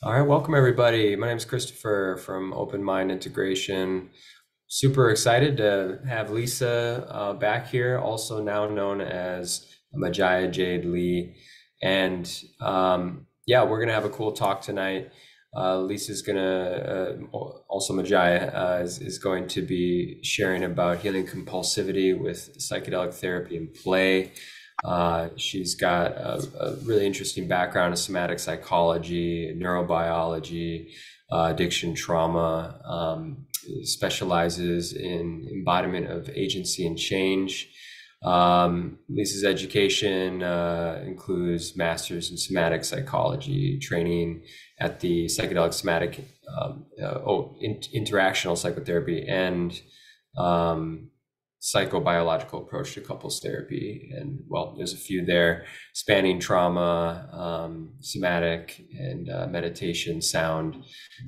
All right, welcome everybody. My name is Christopher from Open Mind Integration. Super excited to have Lisa uh, back here, also now known as Majaya Jade Lee. And um, yeah, we're going to have a cool talk tonight. Uh, Lisa's going to, uh, also Majaya, uh, is, is going to be sharing about healing compulsivity with psychedelic therapy and play. Uh, she's got a, a, really interesting background in somatic psychology, neurobiology, uh, addiction, trauma, um, specializes in embodiment of agency and change. Um, Lisa's education uh, includes master's in somatic psychology, training at the psychedelic somatic um, uh, oh, in, interactional psychotherapy and um, psychobiological approach to couples therapy. And well, there's a few there spanning trauma, um, somatic, and uh, meditation, sound,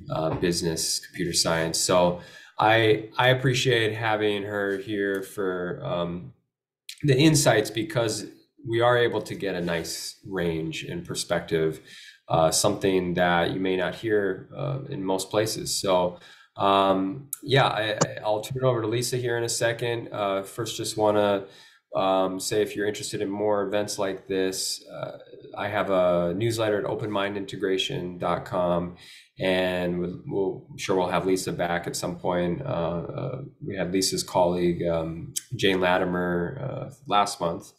uh, business, computer science. So I I appreciate having her here for um, the insights because we are able to get a nice range and perspective, uh, something that you may not hear uh, in most places. So um, yeah, I, will turn it over to Lisa here in a second. Uh, first, just want to um, say if you're interested in more events like this, uh, I have a newsletter at openmindintegration.com, and we'll, we'll, I'm sure we'll have Lisa back at some point. Uh, uh we had Lisa's colleague um, Jane Latimer uh, last month,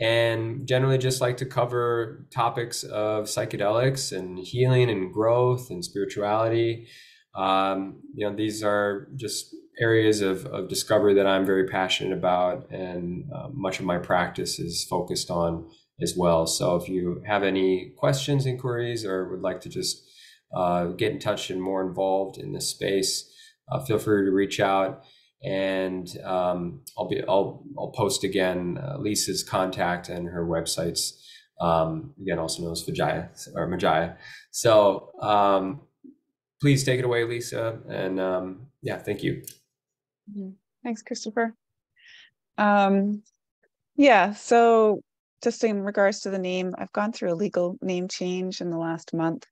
and generally just like to cover topics of psychedelics and healing and growth and spirituality. Um, you know, these are just areas of, of discovery that I'm very passionate about, and uh, much of my practice is focused on as well. So if you have any questions, inquiries, or would like to just uh, get in touch and more involved in this space, uh, feel free to reach out. And um, I'll be I'll I'll post again uh, Lisa's contact and her websites. Um, again, also known as Vijaya or Majaya. So um, please take it away, Lisa. And um, yeah, thank you. Mm-hmm. Thanks, Christopher. Um, yeah, so just in regards to the name, I've gone through a legal name change in the last month,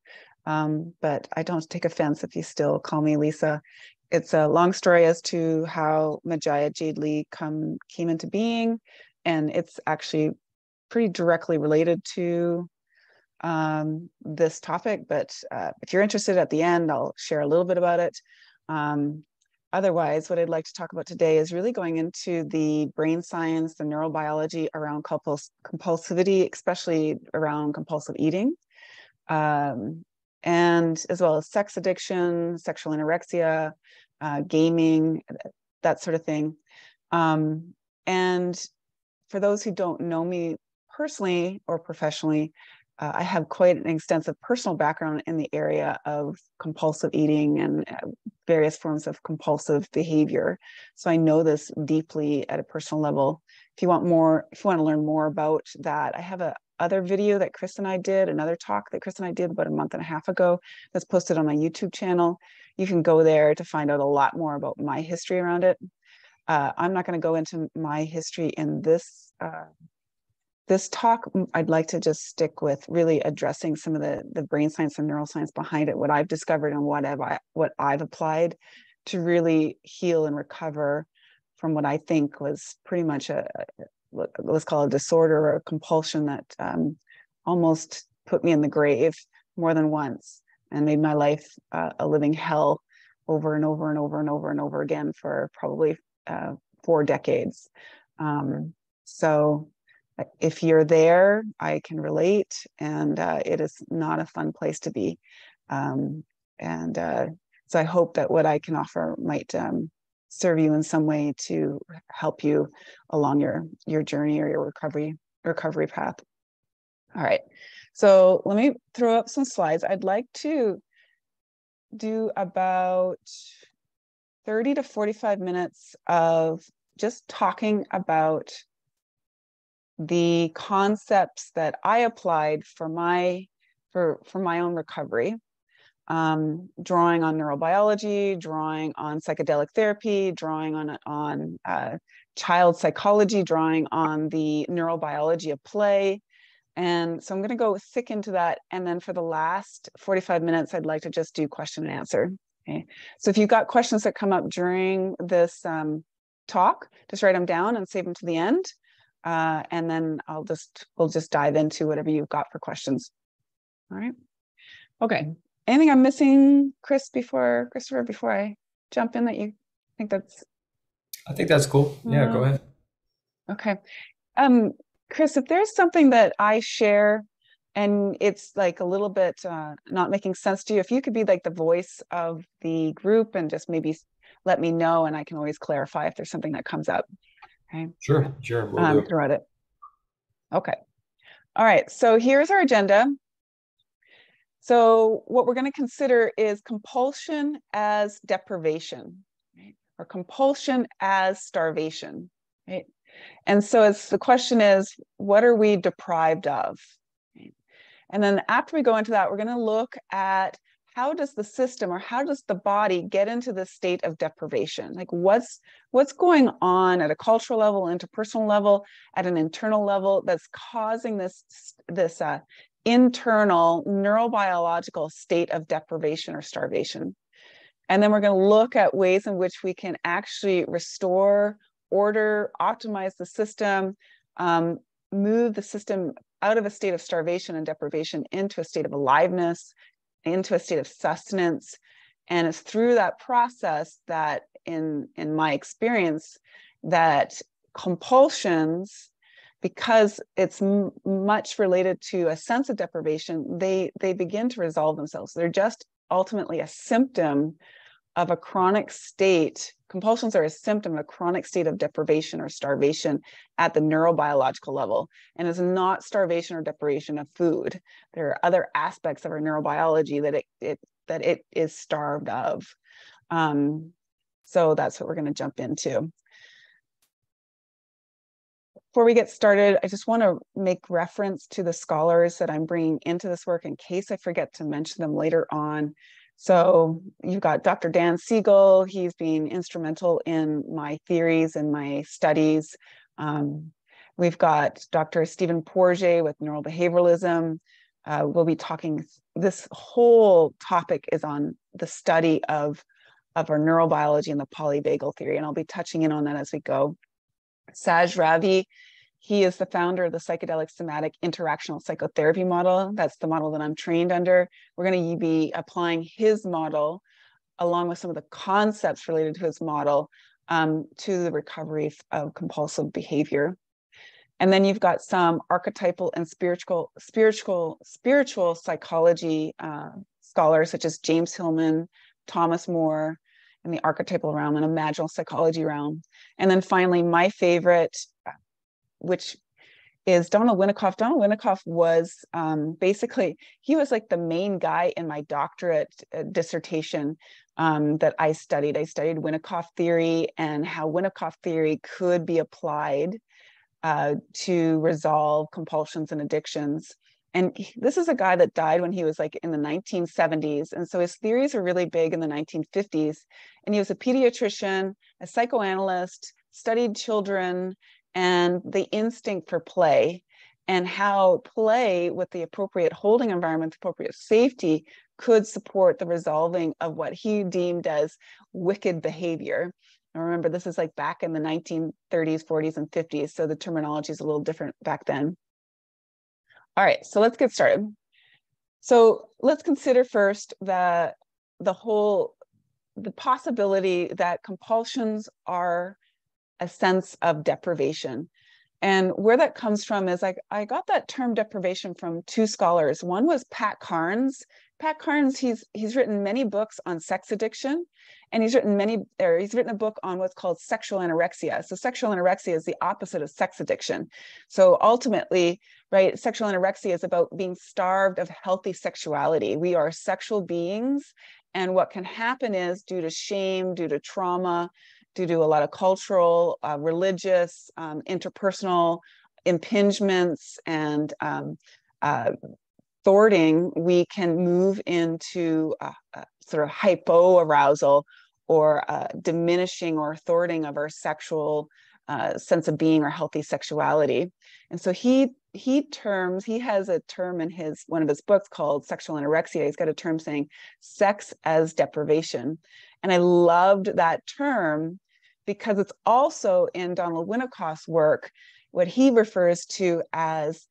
um, but I don't take offense if you still call me Lisa. It's a long story as to how Majaya Jade Lee come came into being, and it's actually pretty directly related to um, this topic, but uh, if you're interested at the end, I'll share a little bit about it. Um, otherwise, what I'd like to talk about today is really going into the brain science, the neurobiology around compuls compulsivity, especially around compulsive eating, um, and as well as sex addiction, sexual anorexia, uh, gaming, that sort of thing. Um, and for those who don't know me personally or professionally, uh, I have quite an extensive personal background in the area of compulsive eating and uh, various forms of compulsive behavior. So I know this deeply at a personal level. If you want more, if you want to learn more about that, I have a other video that Chris and I did, another talk that Chris and I did about a month and a half ago that's posted on my YouTube channel. You can go there to find out a lot more about my history around it. Uh, I'm not going to go into my history in this uh, this talk, I'd like to just stick with really addressing some of the, the brain science and neuroscience behind it, what I've discovered and what I've, what I've applied to really heal and recover from what I think was pretty much a, let's call it a disorder or a compulsion that um, almost put me in the grave more than once and made my life uh, a living hell over and over and over and over and over again for probably uh, four decades. Um, so if you're there, I can relate, and uh, it is not a fun place to be. Um, and uh, so I hope that what I can offer might um, serve you in some way to help you along your your journey or your recovery recovery path. All right, so let me throw up some slides. I'd like to do about 30 to 45 minutes of just talking about the concepts that I applied for my for for my own recovery, um, drawing on neurobiology, drawing on psychedelic therapy, drawing on on uh, child psychology, drawing on the neurobiology of play, And so I'm going to go thick into that. And then for the last 45 minutes, I'd like to just do question and answer. Okay. So if you've got questions that come up during this um, talk, just write them down and save them to the end. Uh, and then I'll just, we'll just dive into whatever you've got for questions. All right. Okay. Anything I'm missing, Chris, before Christopher, before I jump in that you think that's I think that's cool. Yeah, go ahead. Okay. Um, Chris, if there's something that I share and it's like a little bit uh, not making sense to you, if you could be like the voice of the group and just maybe let me know, and I can always clarify if there's something that comes up. Okay. Sure, sure. We'll um, throughout it. Okay. All right. So here's our agenda. So what we're going to consider is compulsion as deprivation or compulsion as starvation, right? And so it's the question is, what are we deprived of? Right? And then after we go into that, we're going to look at how does the system or how does the body get into this state of deprivation? Like what's what's going on at a cultural level interpersonal level at an internal level that's causing this this uh, internal neurobiological state of deprivation or starvation? And then we're going to look at ways in which we can actually restore order, optimize the system, um, move the system out of a state of starvation and deprivation into a state of aliveness, into a state of sustenance. And it's through that process that, in, in my experience, that compulsions because it's m- much related to a sense of deprivation they they begin to resolve themselves they're just ultimately a symptom of a chronic state. Compulsions are a symptom of a chronic state of deprivation or starvation at the neurobiological level. And it's not starvation or deprivation of food. There are other aspects of our neurobiology that it, it that it is starved of. Um, so that's what we're going to jump into. Before we get started, I just want to make reference to the scholars that I'm bringing into this work in case I forget to mention them later on. So you've got Dr. Dan Siegel. He's been instrumental in my theories and my studies. Um, we've got Dr. Stephen Porges with neurobehavioralism. Uh, we'll be talking, this whole topic is on the study of, of our neurobiology and the polyvagal theory, and I'll be touching in on that as we go. Saj Razvi he is the founder of the psychedelic somatic interactional psychotherapy model. That's the model that I'm trained under. We're going to be applying his model along with some of the concepts related to his model um, to the recovery of compulsive behavior. And then you've got some archetypal and spiritual, spiritual, spiritual psychology uh, scholars such as James Hillman, Thomas Moore, in the archetypal realm and imaginal psychology realm. And then finally, my favorite which is Donald Winnicott. Donald Winnicott was um, basically he was like the main guy in my doctorate uh, dissertation um, that I studied. I studied Winnicott theory and how Winnicott theory could be applied uh, to resolve compulsions and addictions. And this is a guy that died when he was like in the 1970s. And so his theories were really big in the 1950s. And he was a pediatrician, a psychoanalyst, studied children, and the instinct for play and how play with the appropriate holding environment, appropriate safety could support the resolving of what he deemed as wicked behavior. And remember, this is like back in the 1930s, 40s, and 50s, so the terminology is a little different back then. All right, so let's get started. So let's consider first the the whole the possibility that compulsions are a sense of deprivation. And where that comes from is like I got that term deprivation from two scholars. One was Pat Carnes. Pat Carnes, he's he's written many books on sex addiction, and he's written many, or he's written a book on what's called sexual anorexia. So sexual anorexia is the opposite of sex addiction. So ultimately, right, sexual anorexia is about being starved of healthy sexuality. We are sexual beings, and what can happen is due to shame, due to trauma, to a lot of cultural, uh, religious, um, interpersonal impingements and um, uh, thwarting, we can move into a, a sort of hypoarousal or uh, diminishing or thwarting of our sexual uh, sense of being or healthy sexuality. And so he he terms he has a term in his one of his books called sexual anorexia he's got a term saying sex as deprivation and i loved that term because it's also in donald winnicott's work what he refers to as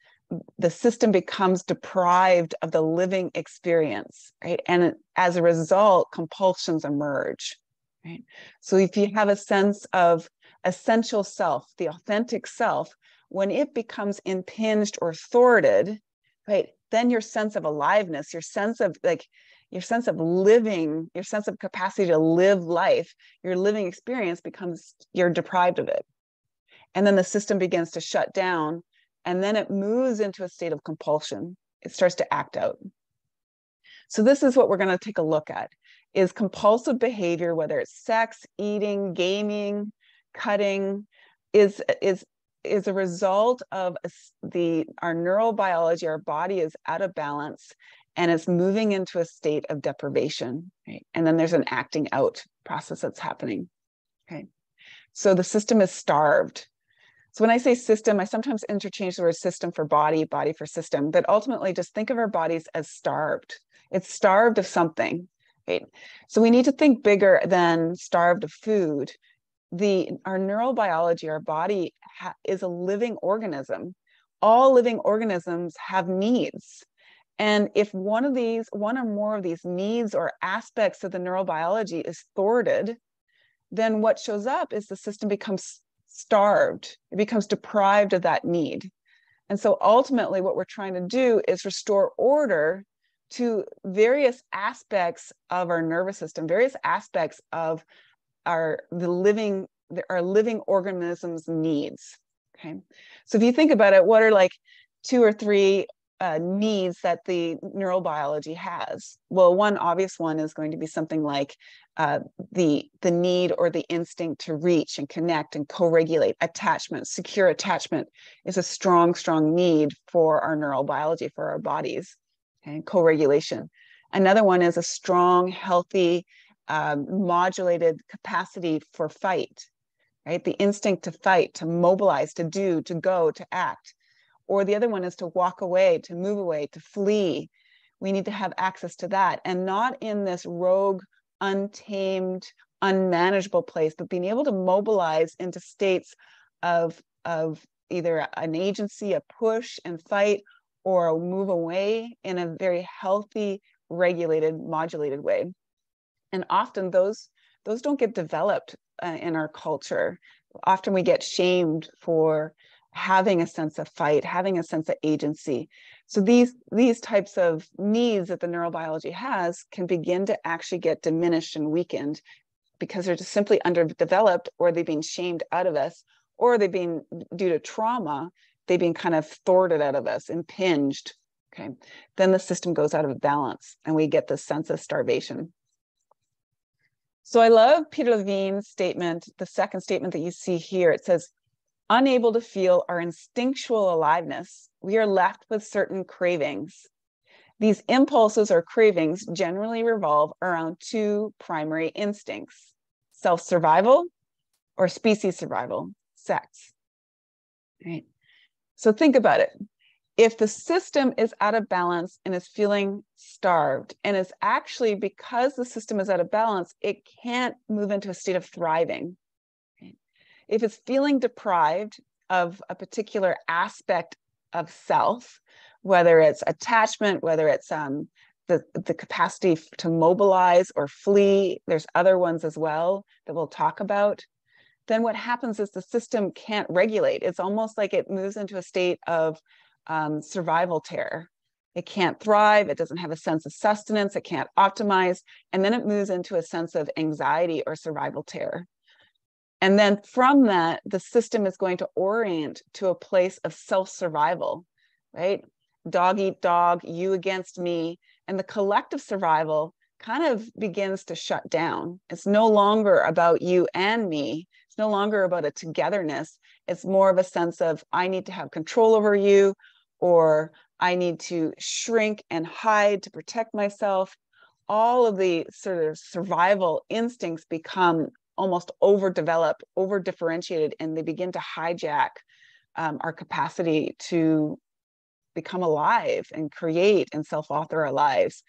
the system becomes deprived of the living experience right? And as a result compulsions emerge right? So if you have a sense of essential self the authentic self when it becomes impinged or thwarted, right, then your sense of aliveness, your sense of like, your sense of living, your sense of capacity to live life, your living experience becomes, you're deprived of it. And then the system begins to shut down and then it moves into a state of compulsion. It starts to act out. So this is what we're going to take a look at is compulsive behavior, whether it's sex, eating, gaming, cutting, is, is is a result of the our neurobiology our body is out of balance and it's moving into a state of deprivation right? And then there's an acting out process that's happening okay? So the system is starved. So when i say system i sometimes interchange the word system for body body for system but ultimately just think of our bodies as starved. It's starved of something right? So we need to think bigger than starved of food. The our neurobiology our body ha- is a living organism. All living organisms have needs and if one of these one or more of these needs or aspects of the neurobiology is thwarted then what shows up is the system becomes starved. It becomes deprived of that need. And so ultimately what we're trying to do is restore order to various aspects of our nervous system various aspects of our the living our living organisms needs. Okay. So if you think about it what are like two or three uh, needs that the neurobiology has well one obvious one is going to be something like uh, the the need or the instinct to reach and connect and co-regulate attachment secure attachment is a strong strong need for our neurobiology for our bodies and co-regulation another one is a strong healthy um, modulated capacity for fight, right? The instinct to fight, to mobilize, to do, to go, to act. Or the other one is to walk away, to move away, to flee. We need to have access to that and not in this rogue, untamed, unmanageable place, but being able to mobilize into states of, of either an agency, a push and fight, or a move away in a very healthy, regulated, modulated way and often those those don't get developed uh, in our culture often we get shamed for having a sense of fight having a sense of agency. So these these types of needs that the neurobiology has can begin to actually get diminished and weakened because they're just simply underdeveloped or they've been shamed out of us or they've been due to trauma they've been kind of thwarted out of us impinged okay? Then the system goes out of balance and we get this sense of starvation. So I love Peter Levine's statement, the second statement that you see here. It says, unable to feel our instinctual aliveness, we are left with certain cravings. These impulses or cravings generally revolve around two primary instincts self survival or species survival, sex. Right? So think about it if the system is out of balance and is feeling starved and it's actually because the system is out of balance it can't move into a state of thriving if it's feeling deprived of a particular aspect of self whether it's attachment whether it's um, the, the capacity to mobilize or flee there's other ones as well that we'll talk about then what happens is the system can't regulate it's almost like it moves into a state of um, survival terror. It can't thrive, it doesn't have a sense of sustenance, it can't optimize, and then it moves into a sense of anxiety or survival terror. And then from that, the system is going to orient to a place of self survival, right? Dog eat dog, you against me. And the collective survival kind of begins to shut down. It's no longer about you and me. It's no longer about a togetherness. It's more of a sense of I need to have control over you, or I need to shrink and hide to protect myself. All of the sort of survival instincts become almost overdeveloped, over differentiated, and they begin to hijack um, our capacity to become alive and create and self-author our lives.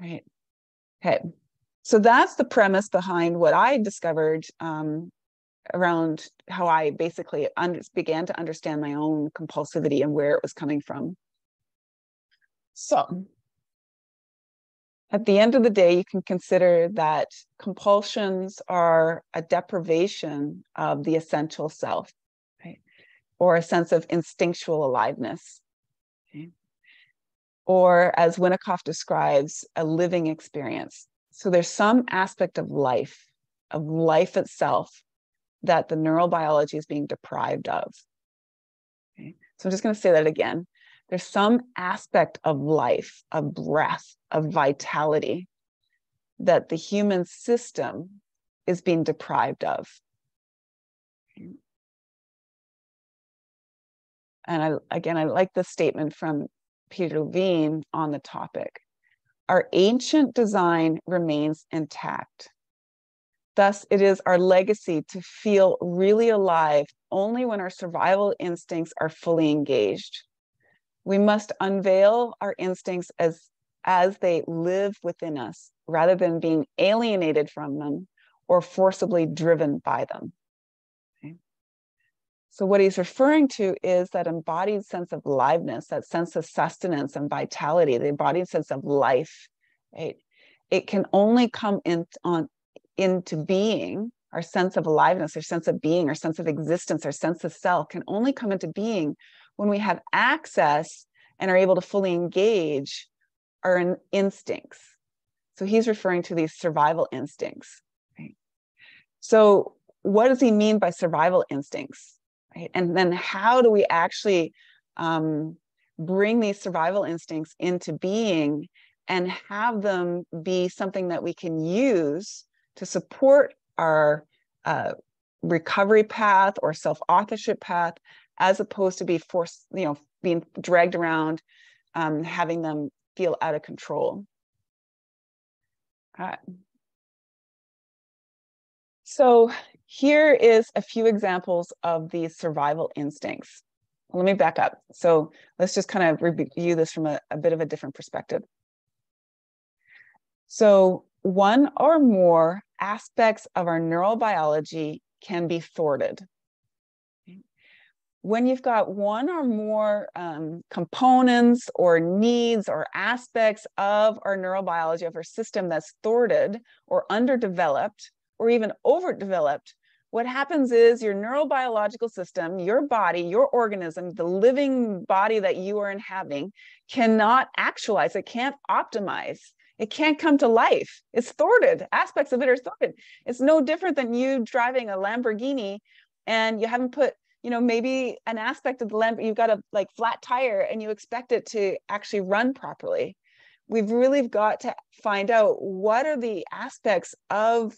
Right. Okay. So that's the premise behind what i discovered um, around how i basically began to understand my own compulsivity and where it was coming from. So at the end of the day, you can consider that compulsions are a deprivation of the essential self, right? Or a sense of instinctual aliveness. Okay? Or as Winnicott describes, a living experience. So there's some aspect of life, of life itself, that the neurobiology is being deprived of. Okay? So I'm just going to say that again there's some aspect of life, of breath, of vitality that the human system is being deprived of. And I, again, I like the statement from Peter Levine on the topic. Our ancient design remains intact. Thus, it is our legacy to feel really alive only when our survival instincts are fully engaged. We must unveil our instincts as, as they live within us rather than being alienated from them or forcibly driven by them. Okay. So, what he's referring to is that embodied sense of aliveness, that sense of sustenance and vitality, the embodied sense of life. Right? It can only come in, on, into being, our sense of aliveness, our sense of being, our sense of existence, our sense of self can only come into being when we have access and are able to fully engage our in instincts. So he's referring to these survival instincts. Right? So what does he mean by survival instincts? Right? And then how do we actually um, bring these survival instincts into being and have them be something that we can use to support our uh, recovery path or self-authorship path as opposed to be forced, you know, being dragged around, um, having them feel out of control. Right. So here is a few examples of these survival instincts. Let me back up. So let's just kind of review this from a, a bit of a different perspective. So one or more aspects of our neurobiology can be thwarted when you've got one or more um, components or needs or aspects of our neurobiology of our system that's thwarted or underdeveloped or even overdeveloped what happens is your neurobiological system your body your organism the living body that you are inhabiting cannot actualize it can't optimize it can't come to life. It's thwarted aspects of it are thwarted. It's no different than you driving a lamborghini and you haven't put you know maybe an aspect of the lamp you've got a like flat tire and you expect it to actually run properly we've really got to find out what are the aspects of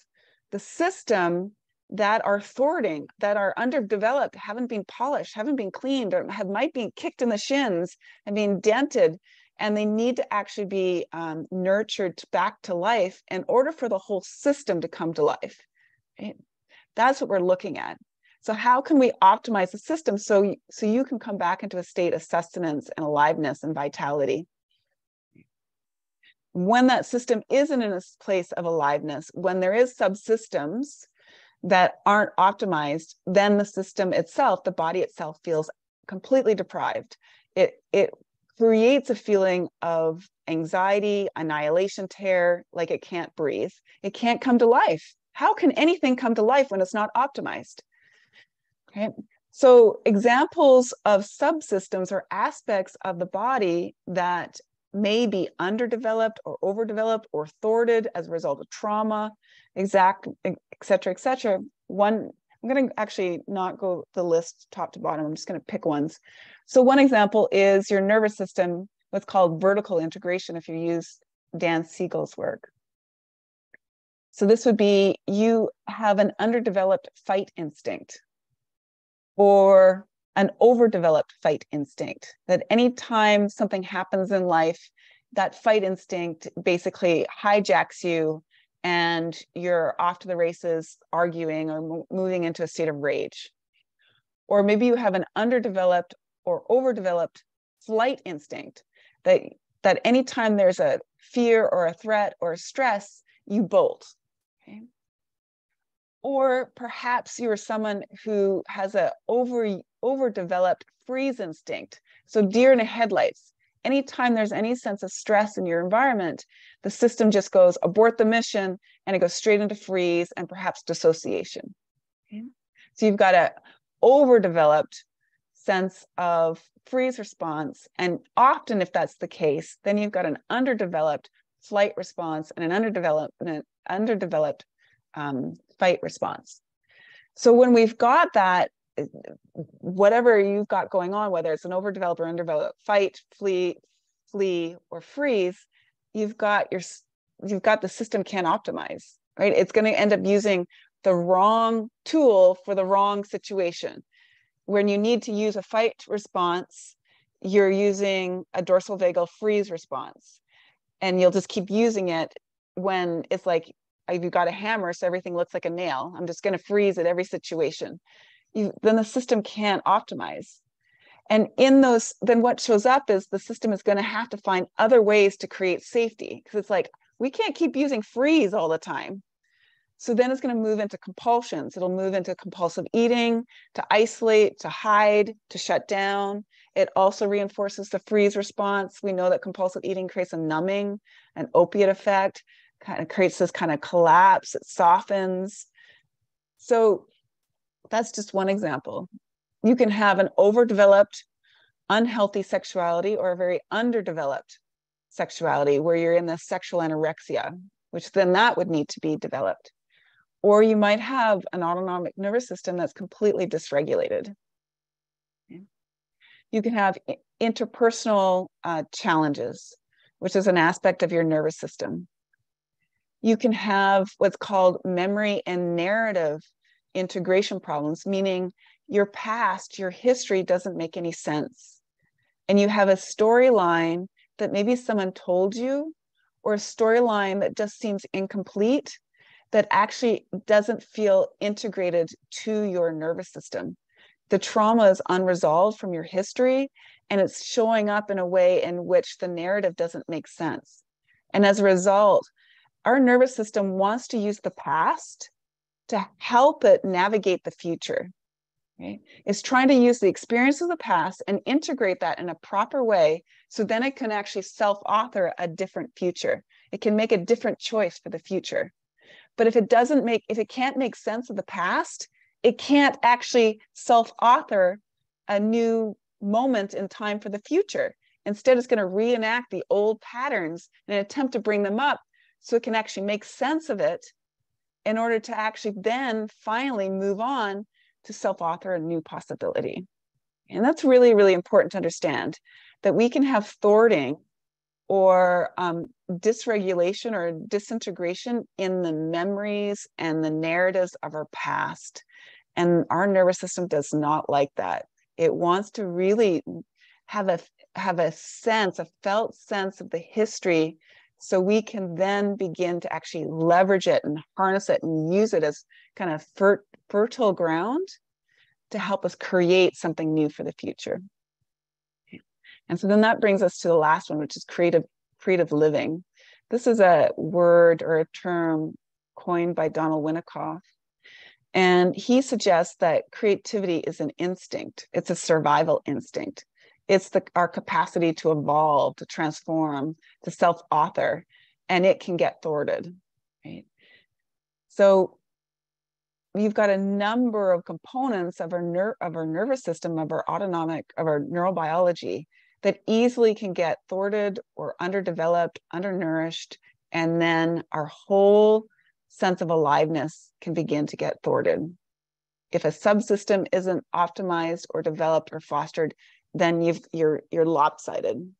the system that are thwarting that are underdeveloped haven't been polished haven't been cleaned or have might be kicked in the shins and being dented and they need to actually be um, nurtured back to life in order for the whole system to come to life right? that's what we're looking at so how can we optimize the system so, so you can come back into a state of sustenance and aliveness and vitality? When that system isn't in a place of aliveness, when there is subsystems that aren't optimized, then the system itself, the body itself feels completely deprived. It, it creates a feeling of anxiety, annihilation, terror, like it can't breathe. It can't come to life. How can anything come to life when it's not optimized? Okay. So examples of subsystems or aspects of the body that may be underdeveloped or overdeveloped or thwarted as a result of trauma, exact, et cetera, et cetera. One, I'm going to actually not go the list top to bottom. I'm just going to pick ones. So one example is your nervous system, what's called vertical integration if you use Dan Siegel's work. So this would be you have an underdeveloped fight instinct or an overdeveloped fight instinct that anytime something happens in life that fight instinct basically hijacks you and you're off to the races arguing or moving into a state of rage or maybe you have an underdeveloped or overdeveloped flight instinct that that anytime there's a fear or a threat or a stress, you bolt. Okay? Or perhaps you're someone who has a over overdeveloped freeze instinct. So deer in the headlights. Anytime there's any sense of stress in your environment, the system just goes abort the mission and it goes straight into freeze and perhaps dissociation. Okay? So you've got a overdeveloped sense of freeze response. And often, if that's the case, then you've got an underdeveloped flight response and an underdeveloped, an underdeveloped um, fight response. So when we've got that, whatever you've got going on, whether it's an overdeveloped or underdeveloped fight, flee, flee, or freeze, you've got your you've got the system can't optimize, right? It's going to end up using the wrong tool for the wrong situation. When you need to use a fight response, you're using a dorsal vagal freeze response. And you'll just keep using it when it's like you've got a hammer, so everything looks like a nail. I'm just going to freeze at every situation. You, then the system can't optimize. And in those, then what shows up is the system is going to have to find other ways to create safety because it's like, we can't keep using freeze all the time. So then it's going to move into compulsions. It'll move into compulsive eating, to isolate, to hide, to shut down. It also reinforces the freeze response. We know that compulsive eating creates a numbing, an opiate effect, kind of creates this kind of collapse, it softens. So that's just one example. You can have an overdeveloped, unhealthy sexuality or a very underdeveloped sexuality where you're in this sexual anorexia, which then that would need to be developed. Or you might have an autonomic nervous system that's completely dysregulated. You can have interpersonal uh, challenges, which is an aspect of your nervous system you can have what's called memory and narrative integration problems, meaning your past, your history doesn't make any sense. And you have a storyline that maybe someone told you, or a storyline that just seems incomplete, that actually doesn't feel integrated to your nervous system. The trauma is unresolved from your history, and it's showing up in a way in which the narrative doesn't make sense. And as a result, our nervous system wants to use the past to help it navigate the future. Okay? It's trying to use the experience of the past and integrate that in a proper way so then it can actually self author a different future. It can make a different choice for the future. But if it doesn't make, if it can't make sense of the past, it can't actually self author a new moment in time for the future. Instead, it's going to reenact the old patterns in an attempt to bring them up so it can actually make sense of it in order to actually then finally move on to self-author a new possibility. And that's really, really important to understand that we can have thwarting or um, dysregulation or disintegration in the memories and the narratives of our past. And our nervous system does not like that. It wants to really have a have a sense, a felt sense of the history so we can then begin to actually leverage it and harness it and use it as kind of fer- fertile ground to help us create something new for the future. And so then that brings us to the last one, which is creative creative living. This is a word or a term coined by Donald Winnicott. And he suggests that creativity is an instinct, it's a survival instinct it's the our capacity to evolve to transform to self-author and it can get thwarted right? So you've got a number of components of our ner- of our nervous system of our autonomic of our neurobiology that easily can get thwarted or underdeveloped undernourished and then our whole sense of aliveness can begin to get thwarted. If a subsystem isn't optimized or developed or fostered then you've you're you're lopsided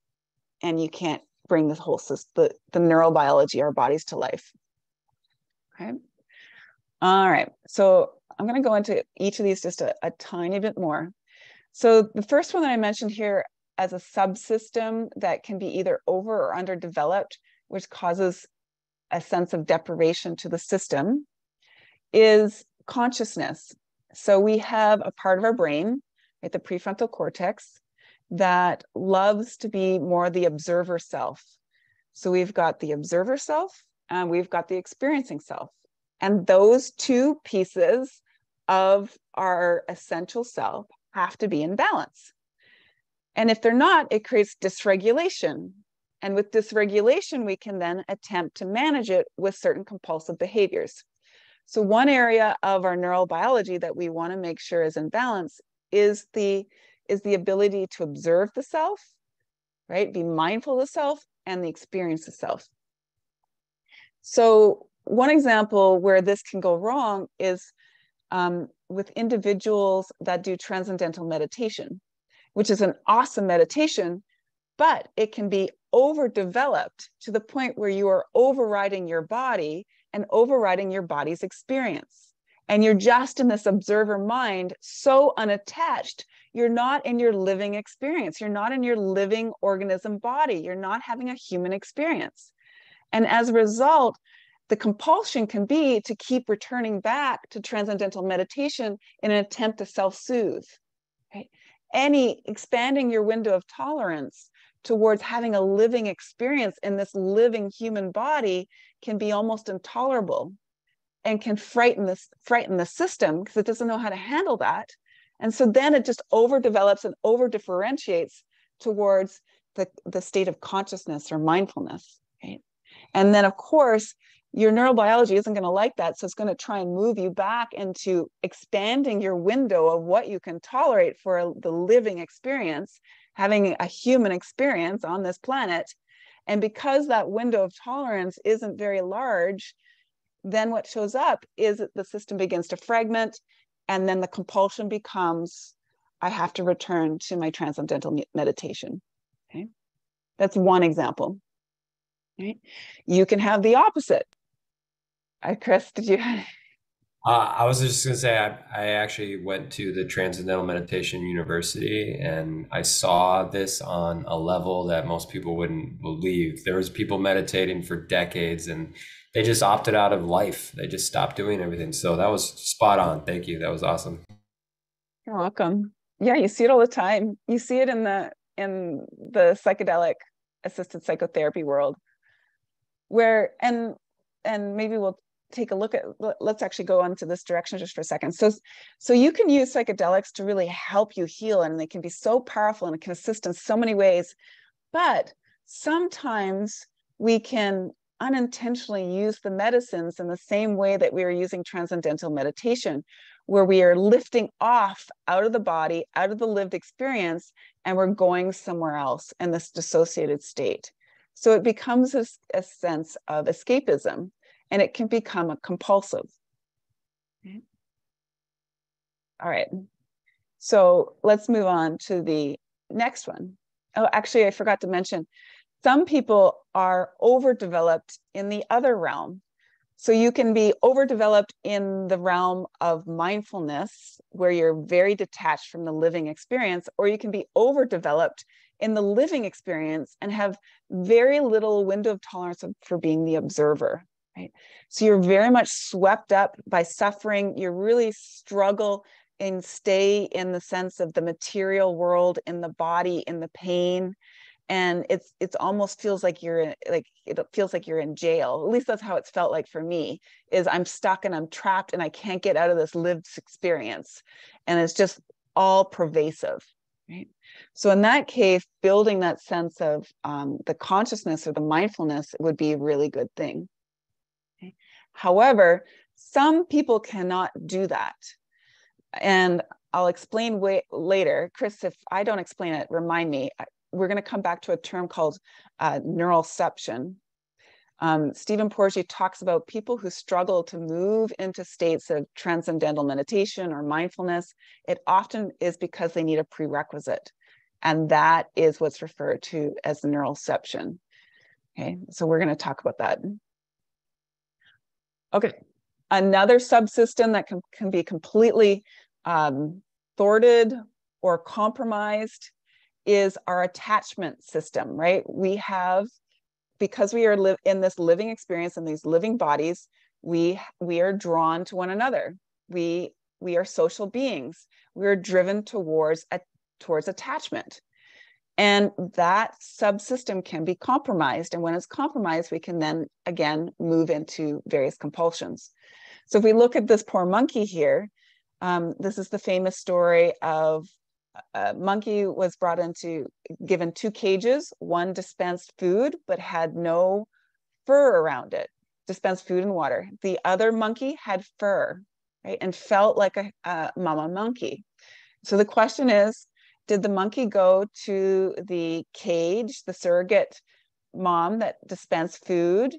and you can't bring the whole system the, the neurobiology our bodies to life. Okay. All right. So i'm going to go into each of these just a, a tiny bit more. So the first one that i mentioned here as a subsystem that can be either over or underdeveloped which causes a sense of deprivation to the system is consciousness. So we have a part of our brain right, the prefrontal cortex that loves to be more the observer self. So we've got the observer self and we've got the experiencing self. And those two pieces of our essential self have to be in balance. And if they're not, it creates dysregulation. And with dysregulation, we can then attempt to manage it with certain compulsive behaviors. So one area of our neurobiology that we want to make sure is in balance is the is the ability to observe the self, right? Be mindful of the self and the experience of self. So one example where this can go wrong is um, with individuals that do transcendental meditation, which is an awesome meditation, but it can be overdeveloped to the point where you are overriding your body and overriding your body's experience. And you're just in this observer mind, so unattached, you're not in your living experience. You're not in your living organism body. You're not having a human experience. And as a result, the compulsion can be to keep returning back to transcendental meditation in an attempt to self-soothe right any expanding your window of tolerance towards having a living experience in this living human body can be almost intolerable and can frighten this frighten the system because it doesn't know how to handle that and so then it just overdevelops and over differentiates towards the, the state of consciousness or mindfulness right and then of course your neurobiology isn't going to like that. So it's going to try and move you back into expanding your window of what you can tolerate for the living experience, having a human experience on this planet. And because that window of tolerance isn't very large, then what shows up is that the system begins to fragment. And then the compulsion becomes I have to return to my transcendental meditation. Okay. That's one example. Right? You can have the opposite. Uh, Chris, did you? Uh, I was just gonna say I, I actually went to the Transcendental Meditation University and I saw this on a level that most people wouldn't believe. There was people meditating for decades and they just opted out of life. They just stopped doing everything. So that was spot on. Thank you. That was awesome. You're welcome. Yeah, you see it all the time. You see it in the in the psychedelic assisted psychotherapy world where and and maybe we'll take a look at let's actually go on to this direction just for a second so so you can use psychedelics to really help you heal and they can be so powerful and it can assist in so many ways but sometimes we can unintentionally use the medicines in the same way that we are using transcendental meditation where we are lifting off out of the body out of the lived experience and we're going somewhere else in this dissociated state so it becomes a, a sense of escapism and it can become a compulsive. Mm-hmm. All right. So let's move on to the next one. Oh, actually, I forgot to mention some people are overdeveloped in the other realm. So you can be overdeveloped in the realm of mindfulness, where you're very detached from the living experience, or you can be overdeveloped in the living experience and have very little window of tolerance for being the observer right? So you're very much swept up by suffering. You really struggle and stay in the sense of the material world, in the body, in the pain. And it's it's almost feels like you're like it feels like you're in jail. At least that's how it's felt like for me. Is I'm stuck and I'm trapped and I can't get out of this lived experience, and it's just all pervasive right so in that case building that sense of um, the consciousness or the mindfulness would be a really good thing However, some people cannot do that. And I'll explain way later. Chris, if I don't explain it, remind me. We're going to come back to a term called uh, neuroception. Um, Stephen Porges talks about people who struggle to move into states of transcendental meditation or mindfulness. It often is because they need a prerequisite. And that is what's referred to as the neuroception. Okay, so we're going to talk about that. Okay, another subsystem that can, can be completely um, thwarted or compromised is our attachment system, right? We have, because we are li- in this living experience in these living bodies, we we are drawn to one another. We we are social beings. We are driven towards a, towards attachment. And that subsystem can be compromised. And when it's compromised, we can then again move into various compulsions. So if we look at this poor monkey here, um, this is the famous story of a monkey was brought into given two cages. One dispensed food but had no fur around it, dispensed food and water. The other monkey had fur, right, and felt like a, a mama monkey. So the question is, did the monkey go to the cage, the surrogate mom that dispensed food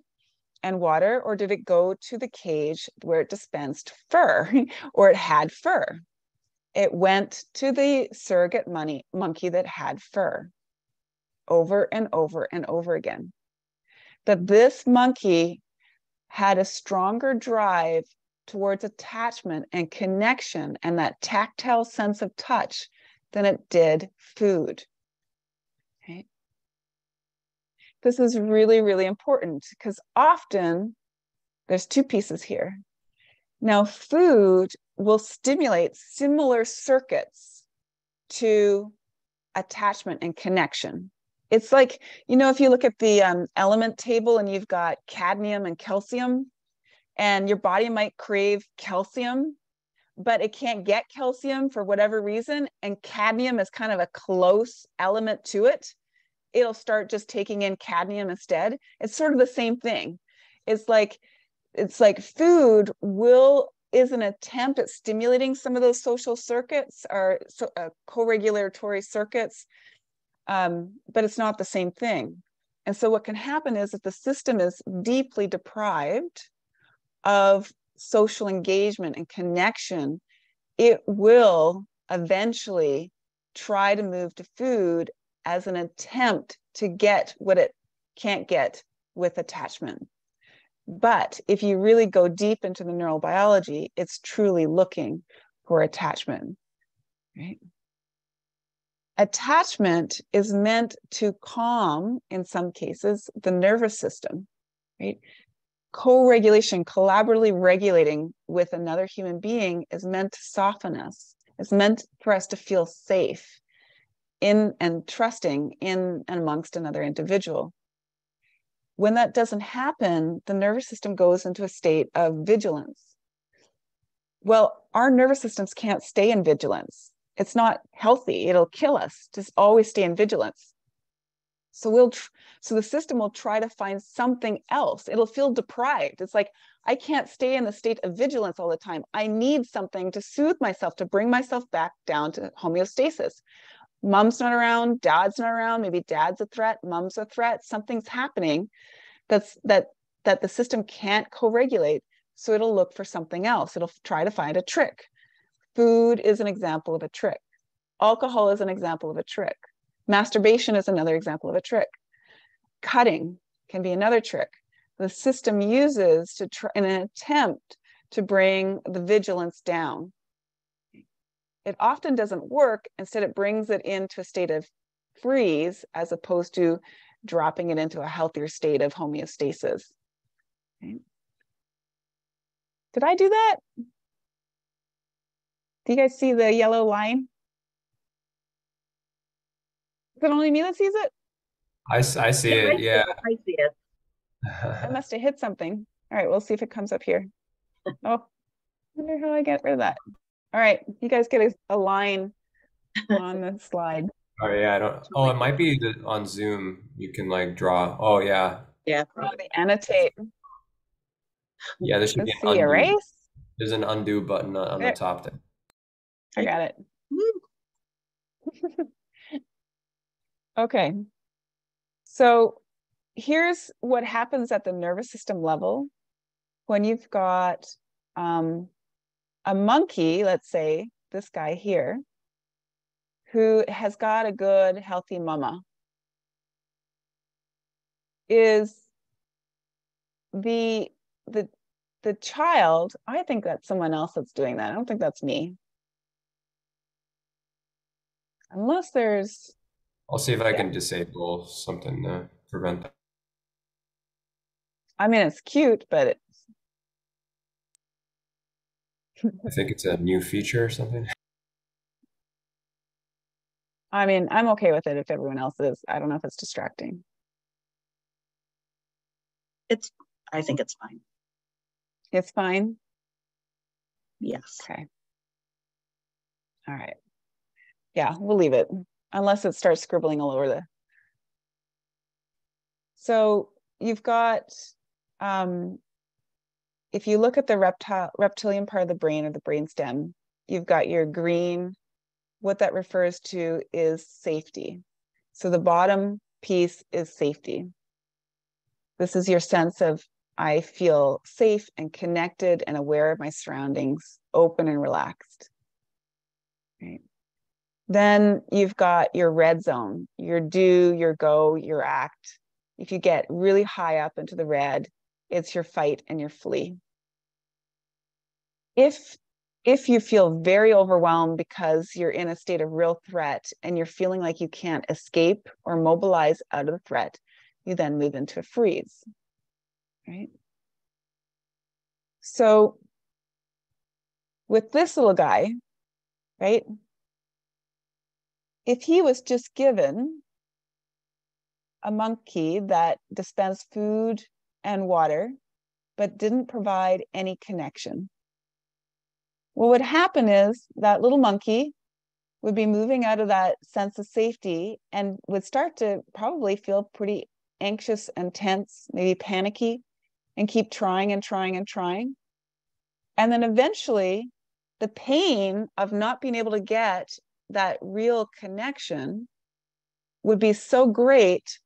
and water, or did it go to the cage where it dispensed fur or it had fur? It went to the surrogate money, monkey that had fur over and over and over again. That this monkey had a stronger drive towards attachment and connection and that tactile sense of touch than it did food. Okay. This is really, really important because often there's two pieces here. Now, food will stimulate similar circuits to attachment and connection. It's like, you know, if you look at the um, element table and you've got cadmium and calcium, and your body might crave calcium but it can't get calcium for whatever reason, and cadmium is kind of a close element to it, it'll start just taking in cadmium instead. It's sort of the same thing. It's like it's like food will is an attempt at stimulating some of those social circuits or so, uh, co-regulatory circuits, um, but it's not the same thing. And so what can happen is that the system is deeply deprived of social engagement and connection, it will eventually try to move to food as an attempt to get what it can't get with attachment. But if you really go deep into the neurobiology, it's truly looking for attachment, right? Attachment is meant to calm, in some cases, the nervous system, right? co-regulation, collaboratively regulating with another human being is meant to soften us. It's meant for us to feel safe in and trusting in and amongst another individual. When that doesn't happen, the nervous system goes into a state of vigilance. Well, our nervous systems can't stay in vigilance. It's not healthy. It'll kill us to always stay in vigilance. So we'll tr- so the system will try to find something else. It'll feel deprived. It's like I can't stay in the state of vigilance all the time. I need something to soothe myself, to bring myself back down to homeostasis. Mom's not around, dad's not around, maybe dad's a threat, mom's a threat, something's happening that's that that the system can't co-regulate. So it'll look for something else. It'll try to find a trick. Food is an example of a trick. Alcohol is an example of a trick Masturbation is another example of a trick. Cutting can be another trick. The system uses to try in an attempt to bring the vigilance down. It often doesn't work. Instead, it brings it into a state of freeze as opposed to dropping it into a healthier state of homeostasis. Okay. Did I do that? Do you guys see the yellow line? Is it only me that sees it? I, I see Yeah, I it. see Yeah. it. I see it. I must have hit something. All right, we'll see if it comes up here. Oh, wonder how I get rid of that. All right, you guys get a, a line on the slide. Oh yeah, I don't. Oh, it might be the, on Zoom. You can like draw. Oh yeah, Yeah. Oh, they annotate. yeah. There should be Let's an see, undo. erase. There's an undo button on on the top there. I got it. Okay. So here's what happens at the nervous system level when you've got um, a monkey, let's say this guy here, who has got a good, healthy mama. Is the the the child, I think that's someone else that's doing that. I don't think that's me. Unless there's I'll see if I Yeah. can disable something to prevent that. I mean, it's cute, but it's I think it's a new feature or something. I mean, I'm okay with it if everyone else is. I don't know if it's distracting. It's, I think it's fine. It's fine. Yes. Okay. All right. Yeah, we'll leave it unless it starts scribbling all over the. So you've got, um, if you look at the reptile reptilian part of the brain or the brain stem, you've got your green. What that refers to is safety. So the bottom piece is safety. This is your sense of I feel safe and connected and aware of my surroundings, open and relaxed. Right. Then you've got your red zone, your do, your go, your act. If you get really high up into the red, it's your fight and your flee. If if you feel very overwhelmed because you're in a state of real threat and you're feeling like you can't escape or mobilize out of the threat, you then move into a freeze. Right? So with this little guy, right? If he was just given a monkey that dispensed food and water, but didn't provide any connection, what would happen is that little monkey would be moving out of that sense of safety and would start to probably feel pretty anxious and tense, maybe panicky, and keep trying and trying and trying. And then eventually, the pain of not being able to get that real connection would be so great.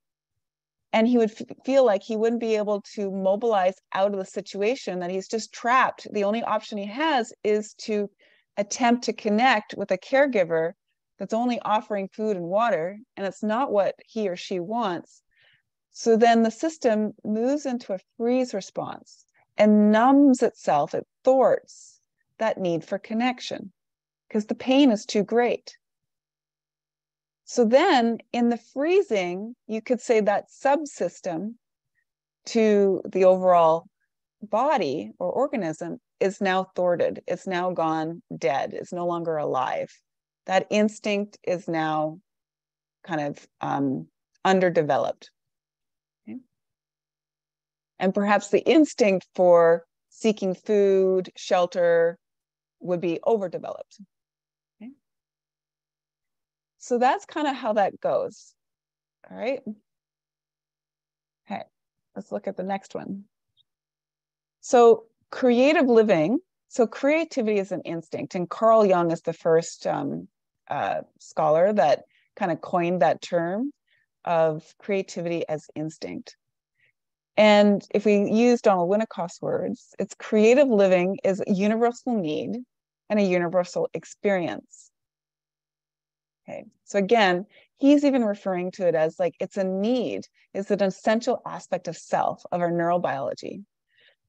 And he would f- feel like he wouldn't be able to mobilize out of the situation, that he's just trapped. The only option he has is to attempt to connect with a caregiver that's only offering food and water, and it's not what he or she wants. So then the system moves into a freeze response and numbs itself, it thwarts that need for connection because the pain is too great. So then in the freezing, you could say that subsystem to the overall body or organism is now thwarted. It's now gone dead. It's no longer alive. That instinct is now kind of um, underdeveloped. Okay. And perhaps the instinct for seeking food, shelter would be overdeveloped. So that's kind of how that goes. All right. Okay, let's look at the next one. So creative living. So creativity is an instinct, and Carl Jung is the first um, uh, scholar that kind of coined that term of creativity as instinct. And if we use Donald Winnicott's words, it's creative living is a universal need and a universal experience. Okay, so again, he's even referring to it as like it's a need, it's an essential aspect of self, of our neurobiology.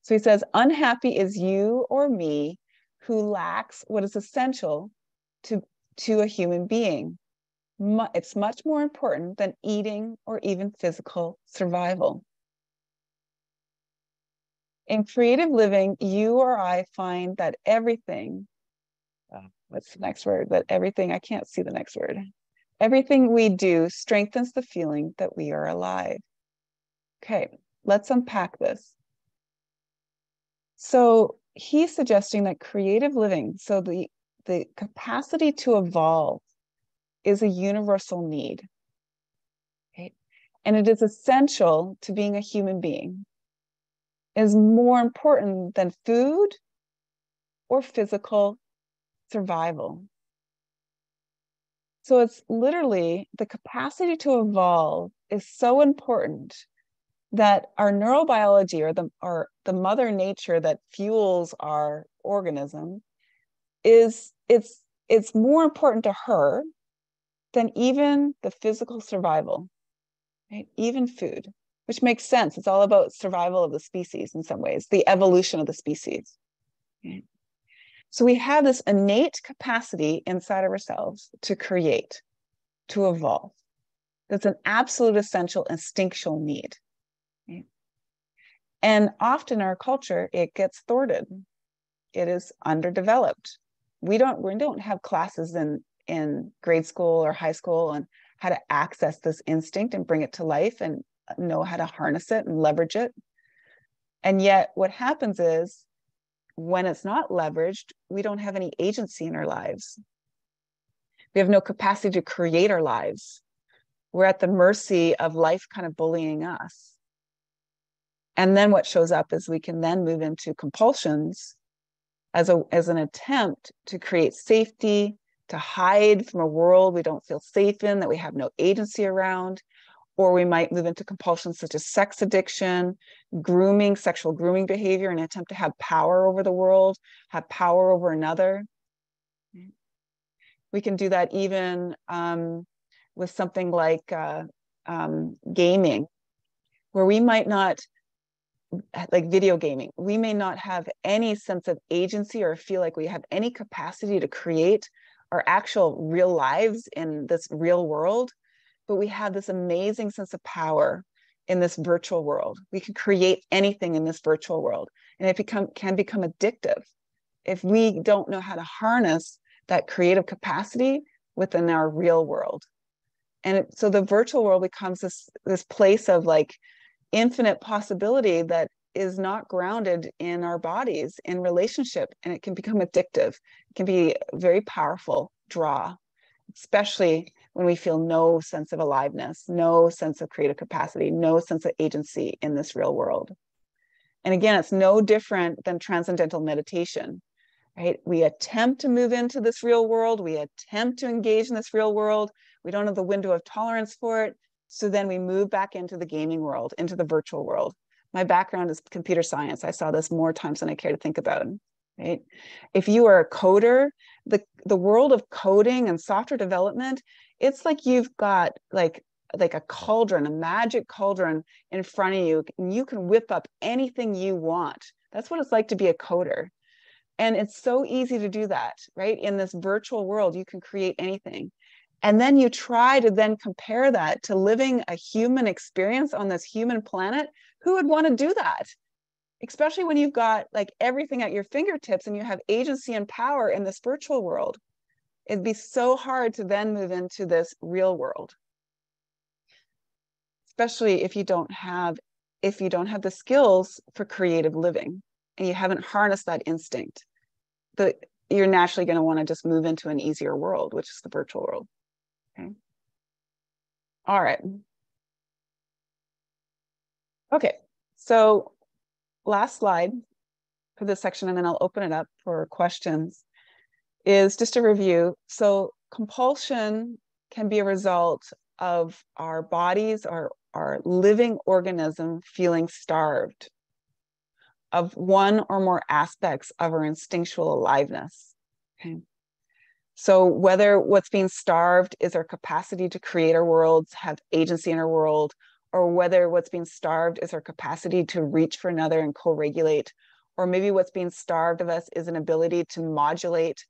So he says, unhappy is you or me who lacks what is essential to, to a human being. It's much more important than eating or even physical survival. In creative living, you or I find that everything, what's the next word? That everything, I can't see the next word. Everything we do strengthens the feeling that we are alive. Okay, let's unpack this. So he's suggesting that creative living, so the, the capacity to evolve, is a universal need. And it is essential to being a human being. Is more important than food or physical survival. So it's literally the capacity to evolve is so important that our neurobiology or the or the mother nature that fuels our organism is it's it's more important to her than even the physical survival right even food which makes sense it's all about survival of the species in some ways the evolution of the species okay? So we have this innate capacity inside of ourselves to create to evolve that's an absolute essential instinctual need and often our culture, it gets thwarted. It is underdeveloped. We don't we don't have classes in in grade school or high school and how to access this instinct and bring it to life and know how to harness it and leverage it. And yet, what happens is when it's not leveraged, we don't have any agency in our lives. We have no capacity to create our lives. We're at the mercy of life kind of bullying us. And then what shows up is we can then move into compulsions as, a, as an attempt to create safety, to hide from a world we don't feel safe in, that we have no agency around, or we might move into compulsions such as sex addiction, grooming, sexual grooming behavior, an attempt to have power over the world, have power over another. We can do that even um, with something like uh, um, gaming, where we might not, like video gaming, we may not have any sense of agency or feel like we have any capacity to create our actual real lives in this real world but we have this amazing sense of power in this virtual world. We can create anything in this virtual world, and it become can become addictive if we don't know how to harness that creative capacity within our real world. And it, so the virtual world becomes this this place of like infinite possibility that is not grounded in our bodies in relationship and it can become addictive it can be a very powerful draw especially when we feel no sense of aliveness, no sense of creative capacity, no sense of agency in this real world. And again, it's no different than transcendental meditation, right? We attempt to move into this real world, we attempt to engage in this real world, we don't have the window of tolerance for it. So then we move back into the gaming world, into the virtual world. My background is computer science. I saw this more times than I care to think about right? If you are a coder, the, the world of coding and software development, it's like you've got like like a cauldron, a magic cauldron in front of you, and you can whip up anything you want. That's what it's like to be a coder. And it's so easy to do that, right? In this virtual world, you can create anything. And then you try to then compare that to living a human experience on this human planet. Who would want to do that? especially when you've got like everything at your fingertips and you have agency and power in this virtual world it'd be so hard to then move into this real world. Especially if you don't have if you don't have the skills for creative living and you haven't harnessed that instinct but you're naturally going to want to just move into an easier world which is the virtual world. Okay. All right. Okay so last slide for this section, and then I'll open it up for questions, is just a review. So compulsion can be a result of our bodies, our, our living organism feeling starved of one or more aspects of our instinctual aliveness. Okay. So whether what's being starved is our capacity to create our worlds, have agency in our world, or whether what's being starved is our capacity to reach for another and co-regulate or maybe what's being starved of us is an ability to modulate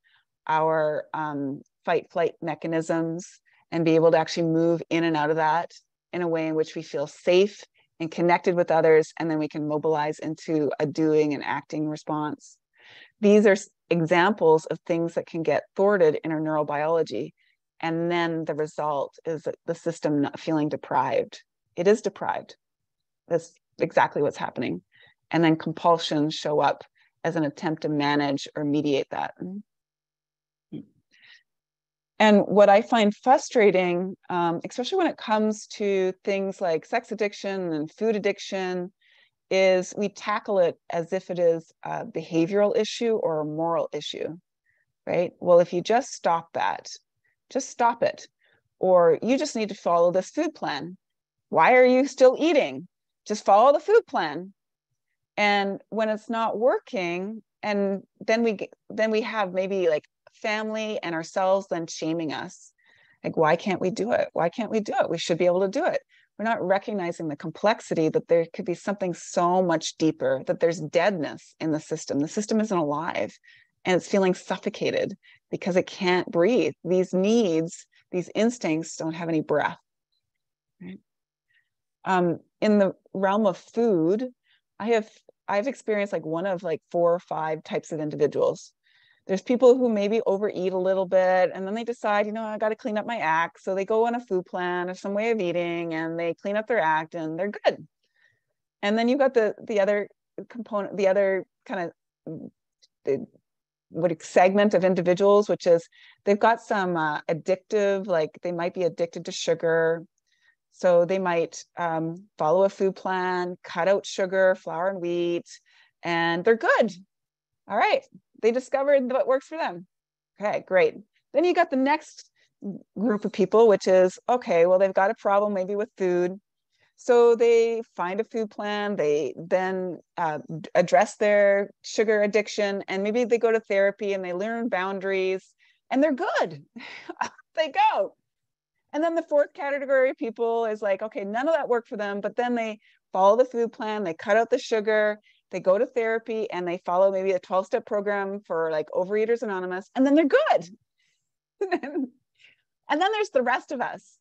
our um, fight flight mechanisms and be able to actually move in and out of that in a way in which we feel safe and connected with others and then we can mobilize into a doing and acting response these are examples of things that can get thwarted in our neurobiology and then the result is the system not feeling deprived it is deprived. That's exactly what's happening. And then compulsions show up as an attempt to manage or mediate that. And what I find frustrating, um, especially when it comes to things like sex addiction and food addiction, is we tackle it as if it is a behavioral issue or a moral issue, right? Well, if you just stop that, just stop it. Or you just need to follow this food plan why are you still eating just follow the food plan and when it's not working and then we then we have maybe like family and ourselves then shaming us. Like why can't we do it? Why can't we do it? We should be able to do it. We're not recognizing the complexity that there could be something so much deeper that there's deadness in the system. The system isn't alive and it's feeling suffocated because it can't breathe. These needs these instincts don't have any breath right? Um, in the realm of food, I have I've experienced like one of like four or five types of individuals. There's people who maybe overeat a little bit and then they decide, you know, I got to clean up my act. So they go on a food plan or some way of eating and they clean up their act and they're good. And then you've got the the other component, the other kind of the what segment of individuals, which is they've got some uh, addictive, like they might be addicted to sugar. So they might um, follow a food plan, cut out sugar, flour, and wheat, and they're good. All right, they discovered what works for them. Okay, great. Then you got the next group of people, which is okay, well, they've got a problem maybe with food. So they find a food plan, they then uh, address their sugar addiction, and maybe they go to therapy and they learn boundaries and they're good. they go. And then the fourth category of people is like, okay, none of that worked for them, but then they follow the food plan, they cut out the sugar, they go to therapy, and they follow maybe a 12 step program for like Overeaters Anonymous, and then they're good. and then there's the rest of us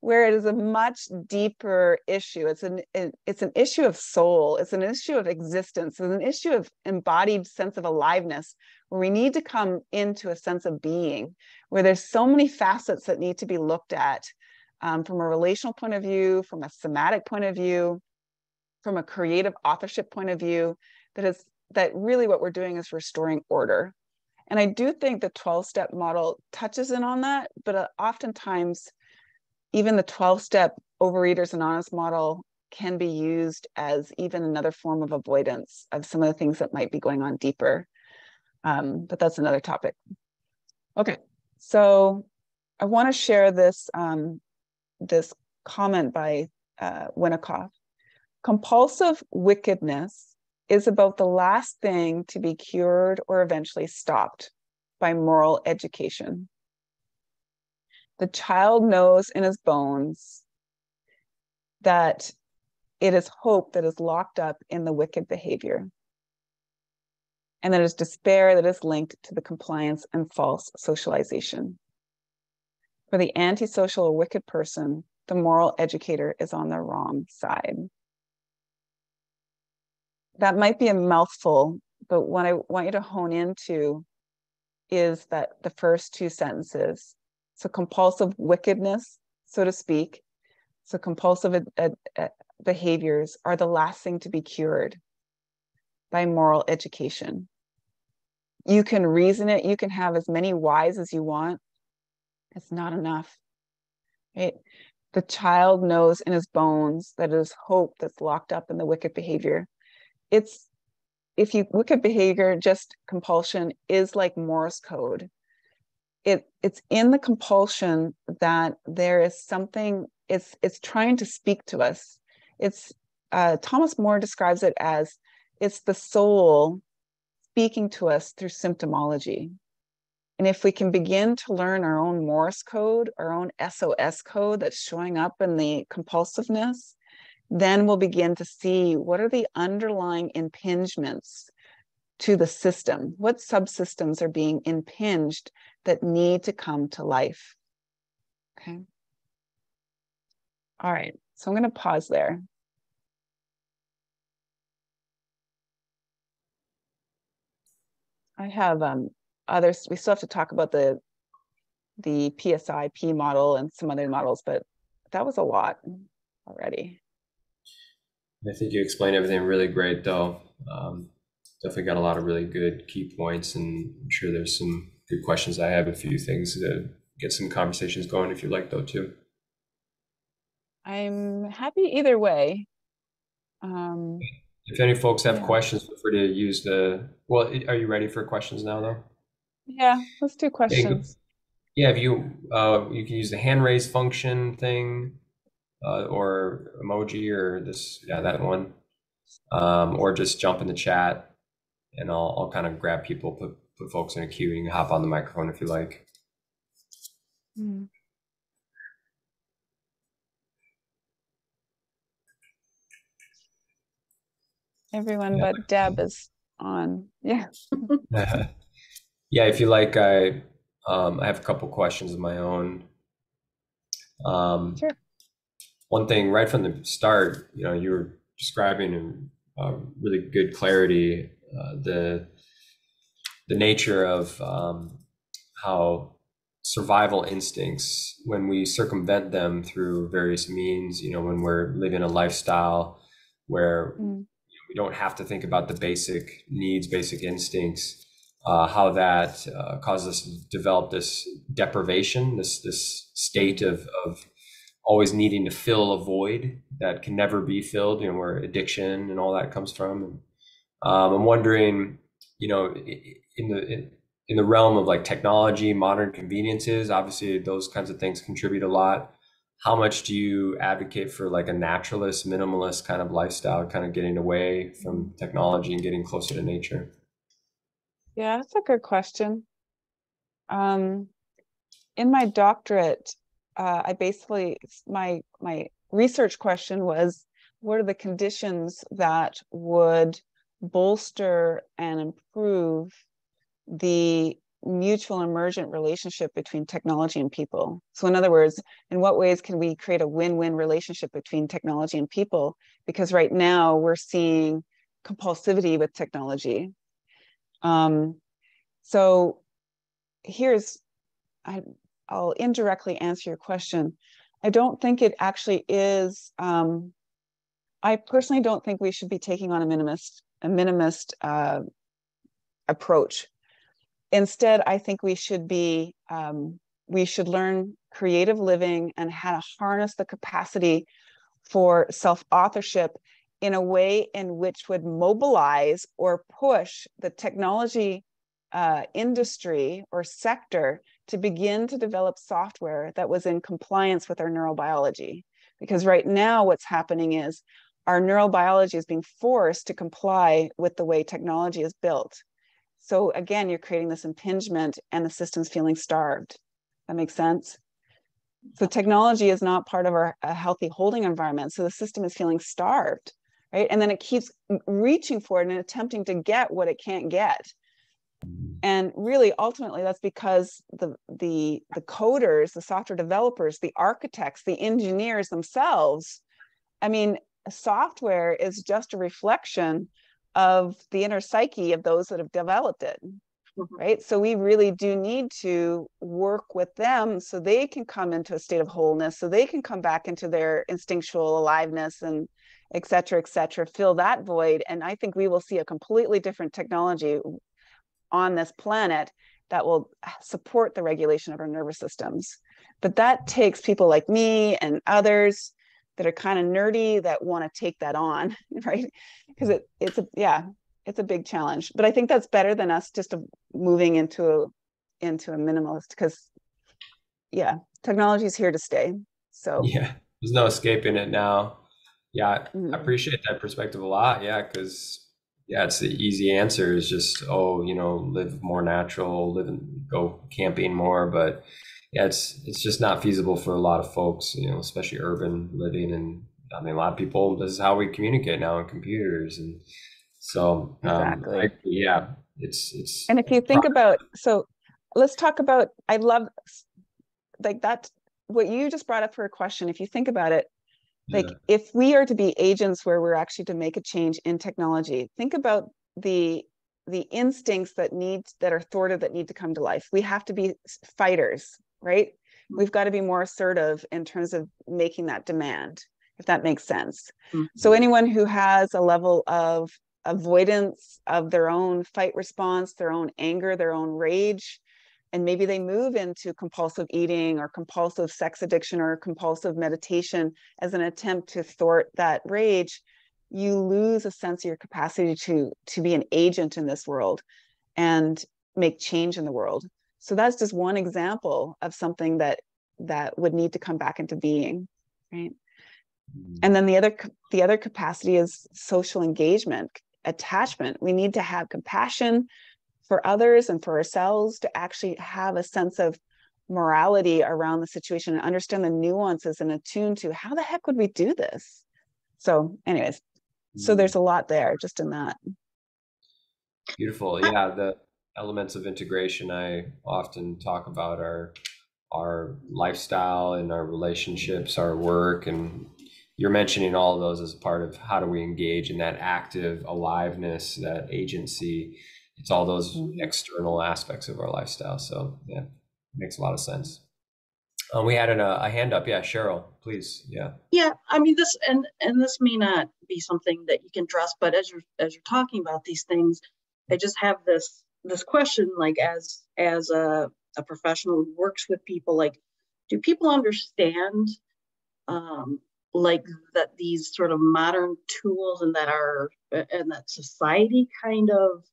where it is a much deeper issue. It's an it, it's an issue of soul. It's an issue of existence. It's an issue of embodied sense of aliveness where we need to come into a sense of being where there's so many facets that need to be looked at um, from a relational point of view from a somatic point of view from a creative authorship point of view that is that really what we're doing is restoring order and i do think the 12 step model touches in on that but uh, oftentimes even the 12 step overeaters anonymous model can be used as even another form of avoidance of some of the things that might be going on deeper. Um, but that's another topic. Okay, so I want to share this um, this comment by uh, Winnicott. Compulsive wickedness is about the last thing to be cured or eventually stopped by moral education. The child knows in his bones that it is hope that is locked up in the wicked behavior. And that is despair that is linked to the compliance and false socialization. For the antisocial or wicked person, the moral educator is on the wrong side. That might be a mouthful, but what I want you to hone into is that the first two sentences so compulsive wickedness, so to speak, so compulsive behaviors are the last thing to be cured by moral education. You can reason it, you can have as many whys as you want. It's not enough. Right? The child knows in his bones that it is hope that's locked up in the wicked behavior. It's if you look at behavior, just compulsion is like Morse code. It it's in the compulsion that there is something it's it's trying to speak to us. It's uh, Thomas Moore describes it as it's the soul speaking to us through symptomology. And if we can begin to learn our own morse code our own sos code that's showing up in the compulsiveness then we'll begin to see what are the underlying impingements to the system what subsystems are being impinged that need to come to life. Okay. All right. So I'm going to pause there. I have um, others. We still have to talk about the the PSI-P model and some other models, but that was a lot already. I think you explained everything really great, though. Um, definitely got a lot of really good key points, and I'm sure there's some good questions. I have a few things to get some conversations going if you'd like, though, too. I'm happy either way. Um, if any folks have yeah. questions, feel free to use the. Well, are you ready for questions now, though? Yeah, let's do questions. Yeah, if you uh, you can use the hand raise function thing, uh, or emoji, or this yeah that one, um, or just jump in the chat, and I'll I'll kind of grab people, put put folks in a queue. And you can hop on the microphone if you like. Mm. Everyone yeah. but Deb is on. Yeah. yeah, if you like, I um, I have a couple questions of my own. Um, sure. One thing right from the start, you know, you were describing in uh, really good clarity uh, the the nature of um, how survival instincts when we circumvent them through various means you know when we're living a lifestyle where Mm. we don't have to think about the basic needs basic instincts uh, how that uh, causes us to develop this deprivation this this state of of always needing to fill a void that can never be filled you know where addiction and all that comes from and um, i'm wondering you know in the in, the realm of like technology, modern conveniences, obviously those kinds of things contribute a lot. How much do you advocate for like a naturalist, minimalist kind of lifestyle, kind of getting away from technology and getting closer to nature? Yeah, that's a good question. Um, in my doctorate, uh, I basically my my research question was, what are the conditions that would bolster and improve the mutual emergent relationship between technology and people? So, in other words, in what ways can we create a win-win relationship between technology and people? Because right now we're seeing compulsivity with technology. Um, so here's, I, I'll indirectly answer your question. I don't think it actually is. Um, I personally don't think we should be taking on a minimalist, a minimalist uh, approach. Instead, I think we should be, um, we should learn creative living and how to harness the capacity for self-authorship in a way in which would mobilize or push the technology uh, industry or sector to begin to develop software that was in compliance with our neurobiology. Because right now, what's happening is our neurobiology is being forced to comply with the way technology is built. So again, you're creating this impingement and the system's feeling starved. That makes sense? So technology is not part of our a healthy holding environment. So the system is feeling starved, right? And then it keeps reaching for it and attempting to get what it can't get. And really, ultimately, that's because the the the coders, the software developers, the architects, the engineers themselves. I mean, software is just a reflection of the inner psyche of those that have developed it Mhm. right so we really do need to work with them so they can come into a state of wholeness so they can come back into their instinctual aliveness and et cetera et cetera fill that void and i think we will see a completely different technology on this planet that will support the regulation of our nervous systems but that takes people like me and others that are kind of nerdy that want to take that on right because it it's a yeah it's a big challenge but i think that's better than us just moving into a into a minimalist because yeah technology is here to stay so Yeah, there's no escaping it now. Yeah, I Mhm. appreciate that perspective a lot. Yeah, because yeah, it's the easy answer is just oh, you know, live more natural, live and go camping more. But yeah, it's it's just not feasible for a lot of folks, you know, especially urban living. And I mean, a lot of people, this is how we communicate now on computers, and so um, Exactly. I, yeah, it's it's and if you think about so let's talk about i love like that what you just brought up for a question if you think about it like yeah, if we are to be agents where we're actually to make a change in technology think about the the instincts that need that are thwarted that need to come to life. We have to be fighters right? We've got to be more assertive in terms of making that demand if that makes sense. Mhm. so anyone who has a level of avoidance of their own fight response their own anger their own rage and maybe they move into compulsive eating or compulsive sex addiction or compulsive meditation as an attempt to thwart that rage you lose a sense of your capacity to to be an agent in this world and make change in the world. So that's just one example of something that that would need to come back into being right? And mm-hmm. then the other the other capacity is social engagement attachment. We need to have compassion for others and for ourselves to actually have a sense of morality around the situation and understand the nuances and attune to how the heck would we do this so anyways so there's mm. a lot there just in that Beautiful. Yeah, the elements of integration I often talk about are our lifestyle and our relationships, our work, and you're mentioning all of those as part of how do we engage in that active aliveness, that agency. It's all those Mhm. external aspects of our lifestyle. So yeah, makes a lot of sense. Um, we had an, uh, a hand up. Yeah, Cheryl, please. Yeah. Yeah, I mean this and and this may not be something that you can trust, but as you're as you're talking about these things, I just have this this question like as as a, a professional who works with people, like do people understand um like that these sort of modern tools and that are and that society kind of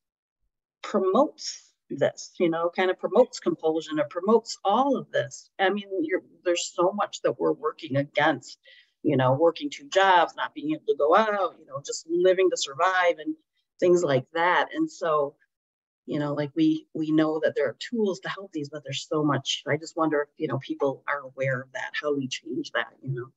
promotes this, you know, kind of promotes compulsion or promotes all of this. I mean, there's so much that we're working against, you know, working two jobs, not being able to go out, you know, just living to survive and things like that. And so, you know, like we we know that there are tools to help these, but there's so much. I just wonder if you know people are aware of that, how we change that, you know.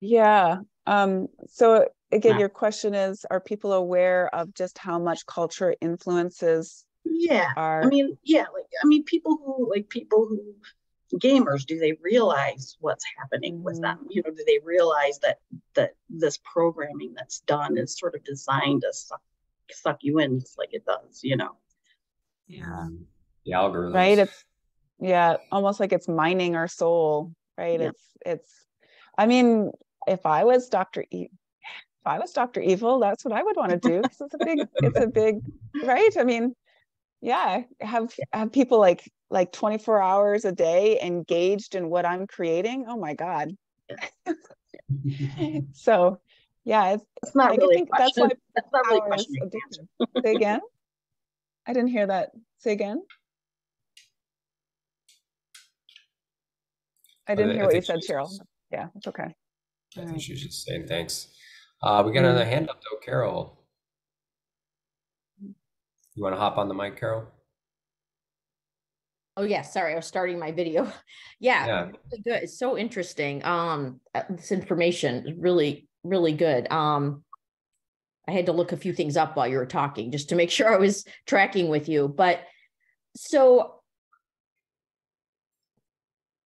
Yeah. Um, so again, Yeah. your question is, are people aware of just how much culture influences Yeah. our I mean, yeah, like I mean, people who like people who gamers, do they realize what's happening with them? You know, do they realize that that this programming that's done is sort of designed to suck suck you in just like it does, you know? yeah. The algorithm right it's yeah almost like it's mining our soul right Yeah. it's it's i mean if i was dr e if i was dr evil that's what i would want to do 'cause it's a big it's a big right i mean yeah have have people like like 24 hours a day engaged in what i'm creating oh my god so yeah it's It's not I really a think that's question. why That's not really a power question. you can answer. addictive. say again i didn't hear that say again i didn't I hear what you said cheryl yeah it's okay I think Alright. she was just saying thanks. Uh, we got Mm. another hand up though, Carol. You want to hop on the mic, Carol? Oh yeah, sorry, I was starting my video. Yeah, Yeah. really good. It's so interesting. Um, uh, this information is really, really good. Um, I had to look a few things up while you were talking just to make sure I was tracking with you. But so,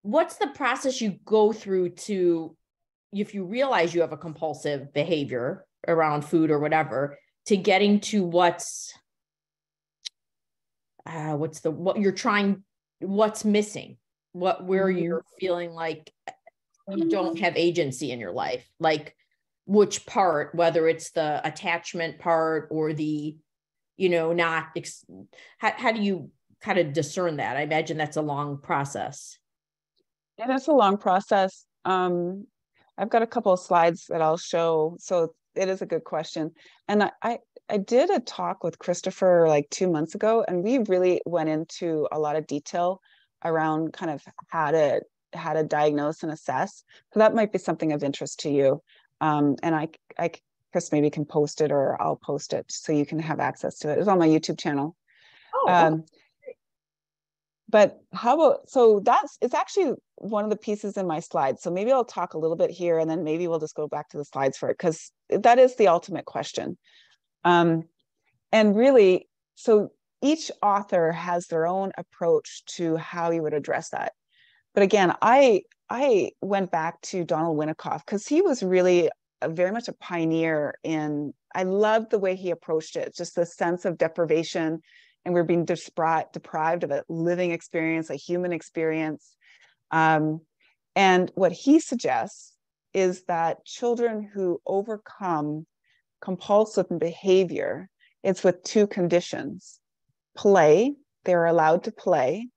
what's the process you go through to, if you realize you have a compulsive behavior around food or whatever, to getting to what's uh, what's the what you're trying what's missing what where Mhm. you're feeling like you don't have agency in your life like which part whether it's the attachment part or the you know not ex- how, how do you kind of discern that i imagine that's a long process It is a long process. Um, I've got a couple of slides that I'll show. So it is a good question. And I, I, I did a talk with Christopher like two months ago, and we really went into a lot of detail around kind of how to how to diagnose and assess. So that might be something of interest to you. Um, and I, I, Chris maybe can post it or I'll post it so you can have access to it. It's on my YouTube channel. Oh, Um, but how about, so that's, it's actually one of the pieces in my slides. So maybe I'll talk a little bit here and then maybe we'll just go back to the slides for it because that is the ultimate question. Um, and really, so each author has their own approach to how you would address that. But again, I I went back to Donald Winnicott because he was really a, very much a pioneer in. I loved the way he approached it, just the sense of deprivation, and we're being deprived of a living experience, a human experience. Um, and what he suggests is that children who overcome compulsive behavior, it's with two conditions play, they're allowed to play,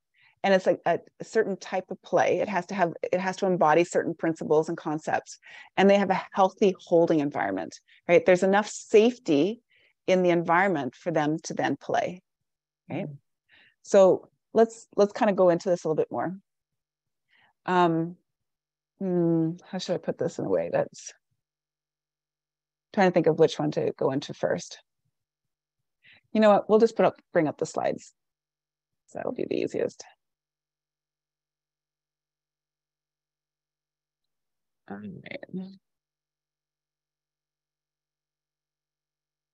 and it's like a, a certain type of play. It has to have, it has to embody certain principles and concepts, and they have a healthy holding environment, right? There's enough safety in the environment for them to then play, right? So let's let's kind of go into this a little bit more. Um, hmm, how should I put this in a way that's trying to think of which one to go into first. You know what? We'll just put up, bring up the slides. So that'll be the easiest. All right.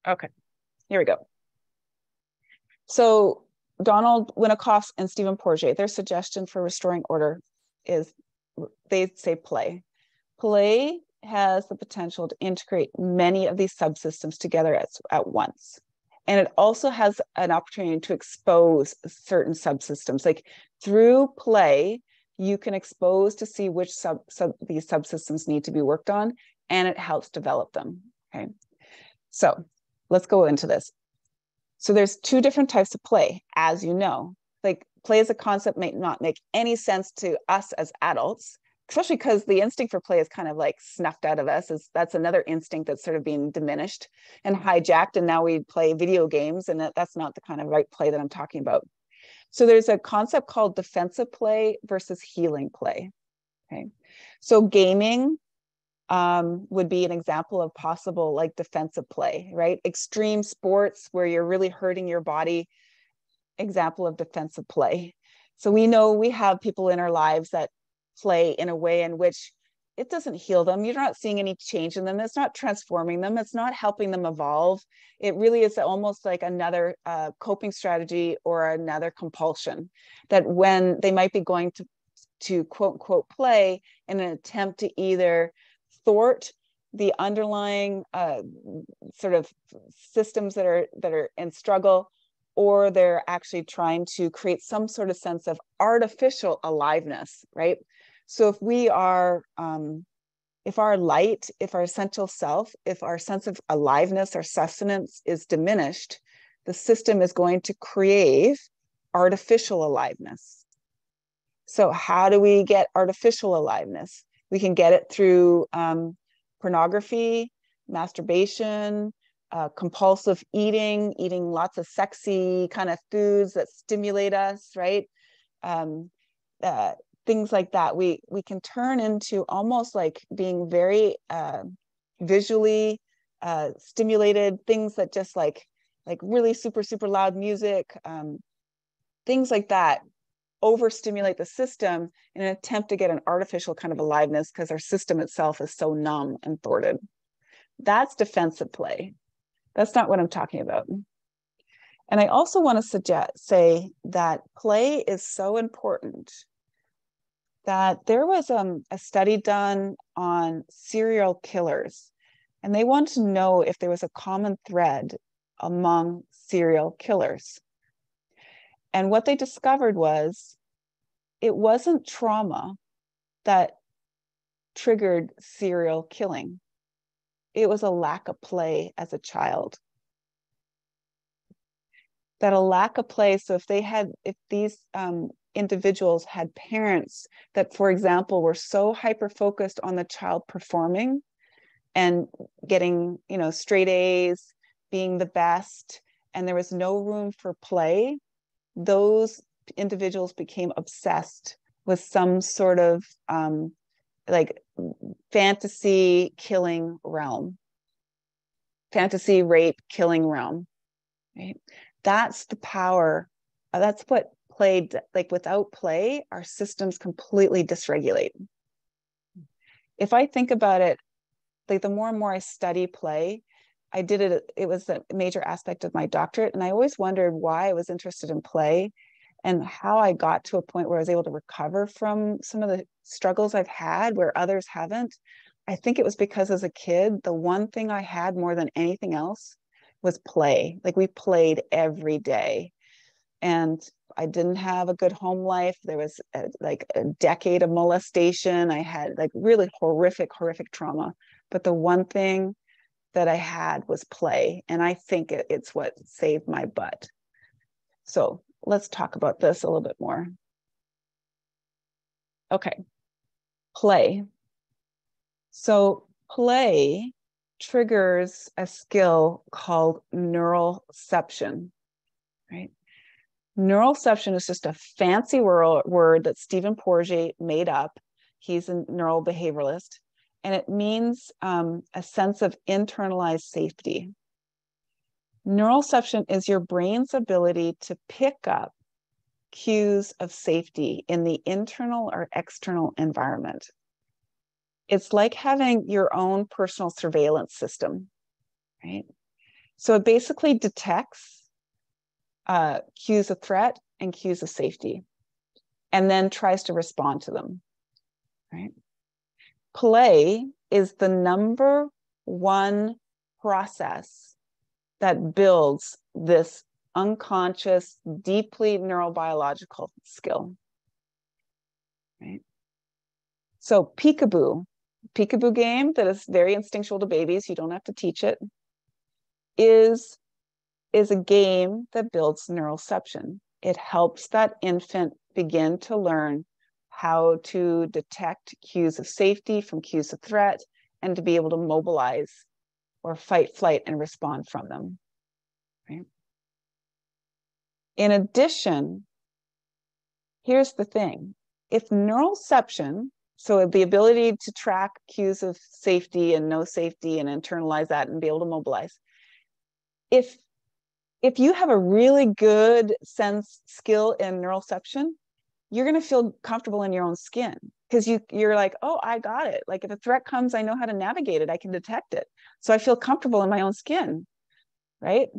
Okay, here we go. So Donald Winnicott and Stephen Porges, their suggestion for restoring order is they say play. Play has the potential to integrate many of these subsystems together at, at once. And it also has an opportunity to expose certain subsystems. Like through play, you can expose to see which sub, sub these subsystems need to be worked on, and it helps develop them. Okay. So let's go into this. So there's two different types of play, as you know. Like play as a concept may not make any sense to us as adults, especially because the instinct for play is kind of like snuffed out of us. Is that's another instinct that's sort of being diminished and hijacked, and now we play video games, and that, that's not the kind of right play that I'm talking about. So there's a concept called defensive play versus healing play. Okay, so gaming um, would be an example of possible like defensive play, right? Extreme sports where you're really hurting your body, example of defensive play. So we know we have people in our lives that play in a way in which it doesn't heal them. You're not seeing any change in them. It's not transforming them. It's not helping them evolve. It really is almost like another uh, coping strategy or another compulsion that when they might be going to, to quote unquote play in an attempt to either thwart the underlying uh, sort of systems that are that are in struggle or they're actually trying to create some sort of sense of artificial aliveness right? So if we are um, if our light if our essential self if our sense of aliveness our sustenance is diminished the system is going to crave artificial aliveness. So how do we get artificial aliveness we can get it through um, pornography, masturbation, uh, compulsive eating, eating lots of sexy kind of foods that stimulate us, right? Um, uh, things like that. We we can turn into almost like being very uh, visually uh, stimulated. Things that just like like really super super loud music, um, things like that overstimulate the system in an attempt to get an artificial kind of aliveness because our system itself is so numb and thwarted. That's defensive play. That's not what I'm talking about. And I also want to suggest say that play is so important that there was um, a study done on serial killers, and they wanted to know if there was a common thread among serial killers. And what they discovered was it wasn't trauma that triggered serial killing, it was a lack of play as a child. That a lack of play, so if they had, if these um, individuals had parents that, for example, were so hyper focused on the child performing and getting, you know, straight A's, being the best, and there was no room for play, those individuals became obsessed with some sort of um, like fantasy killing realm, fantasy rape killing realm. Right? That's the power. Uh, that's what played like without play, our systems completely dysregulate. If I think about it, like the more and more I study play, I did it, it was a major aspect of my doctorate. And I always wondered why I was interested in play and how I got to a point where I was able to recover from some of the struggles I've had where others haven't. I think it was because as a kid, the one thing I had more than anything else was play. Like we played every day. And I didn't have a good home life. There was a, like a decade of molestation. I had like really horrific, horrific trauma. But the one thing that I had was play. And I think it, it's what saved my butt. So let's talk about this a little bit more. Okay, play. So play triggers a skill called neuroception, right? Neuroception is just a fancy word that Stephen Porges made up. He's a neural behavioralist and it means um, a sense of internalized safety. Neuroception is your brain's ability to pick up cues of safety in the internal or external environment. It's like having your own personal surveillance system, right? So it basically detects uh, cues of threat and cues of safety and then tries to respond to them, right? Play is the number one process that builds this unconscious, deeply neurobiological skill. Right? So peekaboo, peekaboo game that is very instinctual to babies, you don't have to teach it, is, is a game that builds neuroception. It helps that infant begin to learn how to detect cues of safety from cues of threat and to be able to mobilize or fight, flight, and respond from them. Right? In addition, here's the thing if neuroception, so the ability to track cues of safety and no safety and internalize that and be able to mobilize, if if you have a really good sense skill in neuroception, you're going to feel comfortable in your own skin because you you're like, "Oh, I got it. Like if a threat comes, I know how to navigate it. I can detect it." So I feel comfortable in my own skin. Right?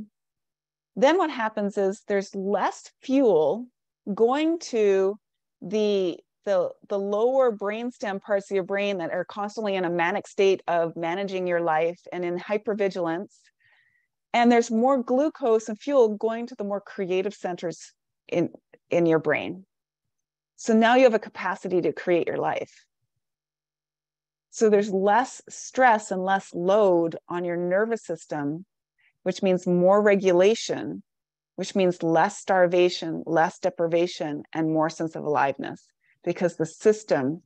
then what happens is there's less fuel going to the the the lower brainstem parts of your brain that are constantly in a manic state of managing your life and in hypervigilance and there's more glucose and fuel going to the more creative centers in in your brain so now you have a capacity to create your life so there's less stress and less load on your nervous system which means more regulation, which means less starvation, less deprivation, and more sense of aliveness because the system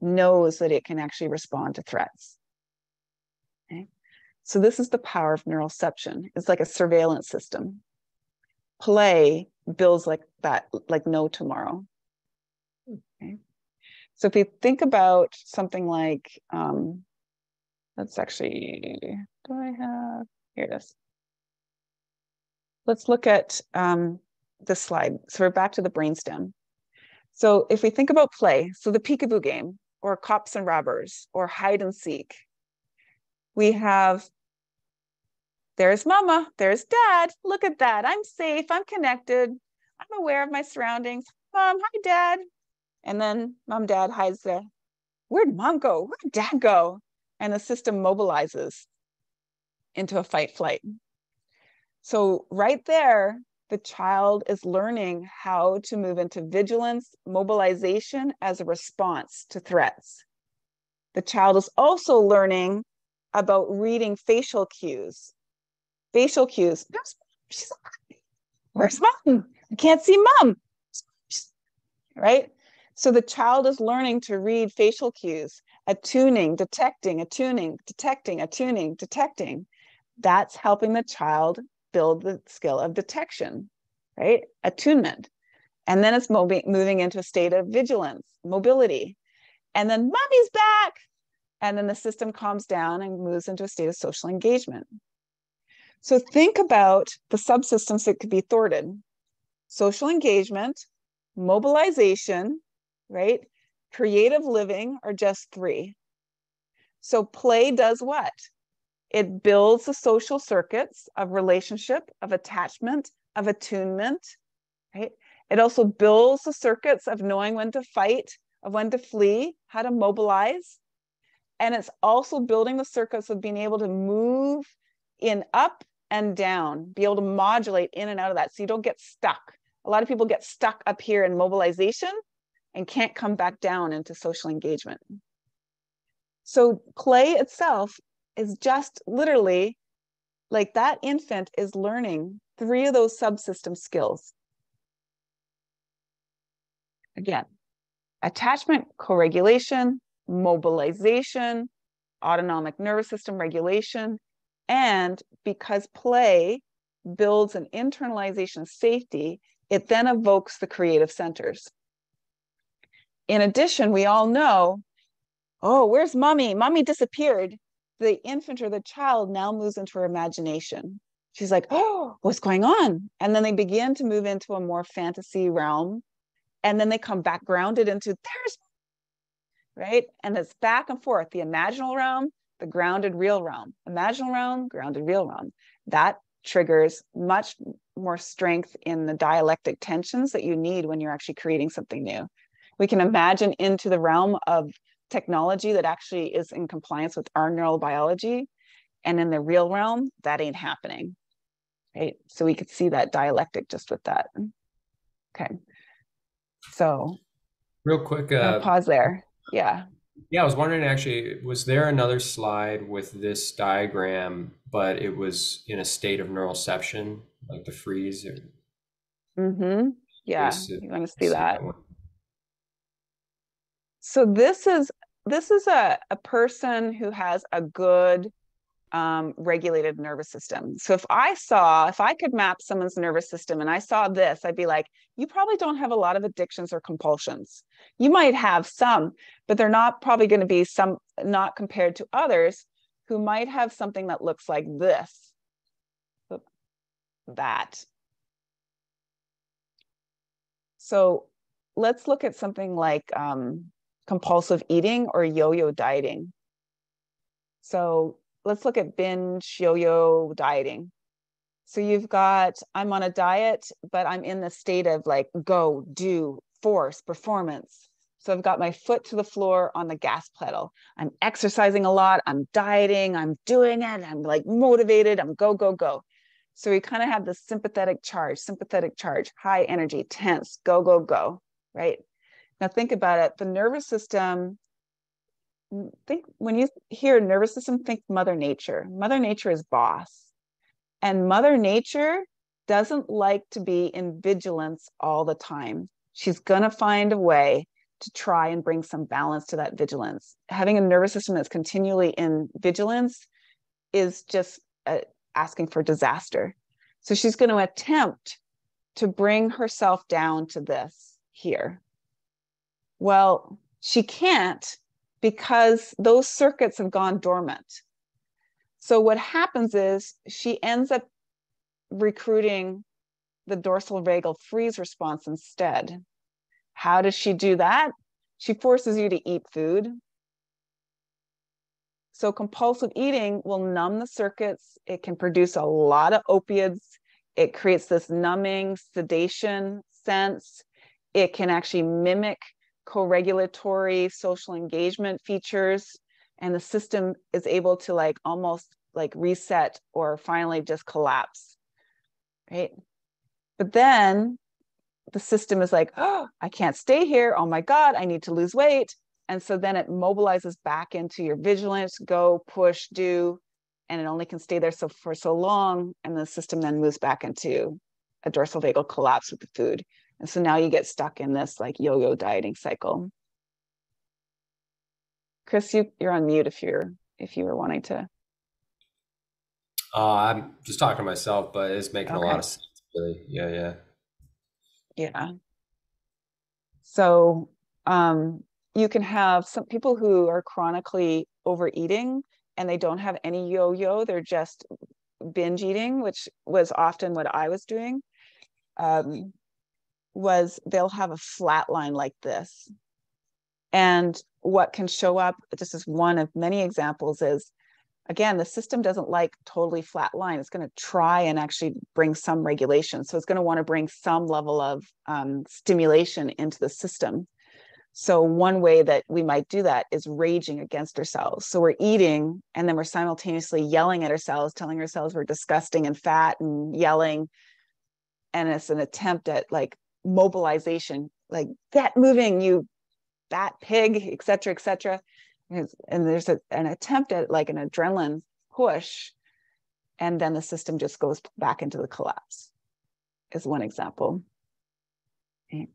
knows that it can actually respond to threats. Okay? So this is the power of neuroception. It's like a surveillance system. Play builds like that, like no tomorrow. Okay. So if you think about something like, um, let's actually, do I have, here it is let's look at um, this slide. So we're back to the brainstem. So if we think about play, so the peekaboo game or cops and robbers or hide and seek, we have there's mama, there's dad. Look at that. I'm safe. I'm connected. I'm aware of my surroundings. Mom, hi, dad. And then mom, dad hides there. Where'd mom go? Where'd dad go? And the system mobilizes into a fight flight. So, right there, the child is learning how to move into vigilance, mobilization as a response to threats. The child is also learning about reading facial cues. Facial cues. Where's mom? I can't see mom. Right? So the child is learning to read facial cues, attuning, detecting, attuning, detecting, attuning, detecting. That's helping the child build the skill of detection, right? Attunement. And then it's moving, moving into a state of vigilance, mobility. And then mommy's back. And then the system calms down and moves into a state of social engagement. So think about the subsystems that could be thwarted social engagement, mobilization, right? Creative living are just three. So play does what? It builds the social circuits of relationship, of attachment, of attunement, right? It also builds the circuits of knowing when to fight, of when to flee, how to mobilize. And it's also building the circuits of being able to move in up and down, be able to modulate in and out of that so you don't get stuck. A lot of people get stuck up here in mobilization and can't come back down into social engagement. So play itself is just literally like that infant is learning three of those subsystem skills. Again, attachment, co-regulation, mobilization, autonomic nervous system regulation, and because play builds an internalization of safety, it then evokes the creative centers. In addition, we all know, oh, where's mommy? Mommy disappeared the infant or the child now moves into her imagination. She's like, oh, what's going on? And then they begin to move into a more fantasy realm. And then they come back grounded into there's, right? And it's back and forth the imaginal realm, the grounded real realm, imaginal realm, grounded real realm. That triggers much more strength in the dialectic tensions that you need when you're actually creating something new. We can imagine into the realm of technology that actually is in compliance with our neural biology. And in the real realm, that ain't happening. right? So we could see that dialectic just with that. Okay. So Real quick, uh, pause there. Yeah. yeah, I was wondering actually, was there another slide with this diagram, but it was in a state of neuroception, like the freeze? Or, Mm-hmm. Yeah. You want to see see that? So this is this is a, a person who has a good um, regulated nervous system. So if I saw, if I could map someone's nervous system and I saw this, I'd be like, you probably don't have a lot of addictions or compulsions. You might have some, but they're not probably going to be some not compared to others who might have something that looks like this. That. So let's look at something like um, compulsive eating or yo-yo dieting. So let's look at binge yo-yo dieting. So you've got, I'm on a diet, but I'm in the state of like go, do, force, performance. So I've got my foot to the floor on the gas pedal. I'm exercising a lot. I'm dieting. I'm doing it. I'm like motivated. I'm go, go, go. So we kind of have this sympathetic charge, sympathetic charge, high energy, tense, go, go, go, right? Now think about it. The nervous system, think when you hear nervous system, think Mother Nature. Mother Nature is boss. And Mother Nature doesn't like to be in vigilance all the time. She's going to find a way to try and bring some balance to that vigilance. Having a nervous system that's continually in vigilance is just uh, asking for disaster. So she's going to attempt to bring herself down to this here. Well, she can't because those circuits have gone dormant. So what happens is she ends up recruiting the dorsal vagal freeze response instead. How does she do that? She forces you to eat food. So compulsive eating will numb the circuits. It can produce a lot of opiates. It creates this numbing sedation sense. It can actually mimic co-regulatory social engagement features and the system is able to like almost like reset or finally just collapse right? But then the system is like oh i can't stay here. Oh my god i need to lose weight. And so then it mobilizes back into your vigilance go push do and it only can stay there so for so long and the system then moves back into a dorsal vagal collapse with the food and so now you get stuck in this like yo-yo dieting cycle chris you you're on mute if you're if you were wanting to Uh, I'm just talking to myself, but it's making a lot of sense, really. Yeah, yeah. Yeah. So um, you can have some people who are chronically overeating and they don't have any yo-yo, they're just binge eating, which was often what I was doing. Um, was they'll have a flat line like this. And what can show up, just as one of many examples, is again, the system doesn't like totally flat line. It's going to try and actually bring some regulation. So it's going to want to bring some level of um, stimulation into the system. So one way that we might do that is raging against ourselves. So we're eating and then we're simultaneously yelling at ourselves, telling ourselves we're disgusting and fat and yelling. And it's an attempt at like mobilization, like get moving, you bat pig, et cetera, et cetera. And there's a, an attempt at like an adrenaline push. And then the system just goes back into the collapse, is one example. Okay.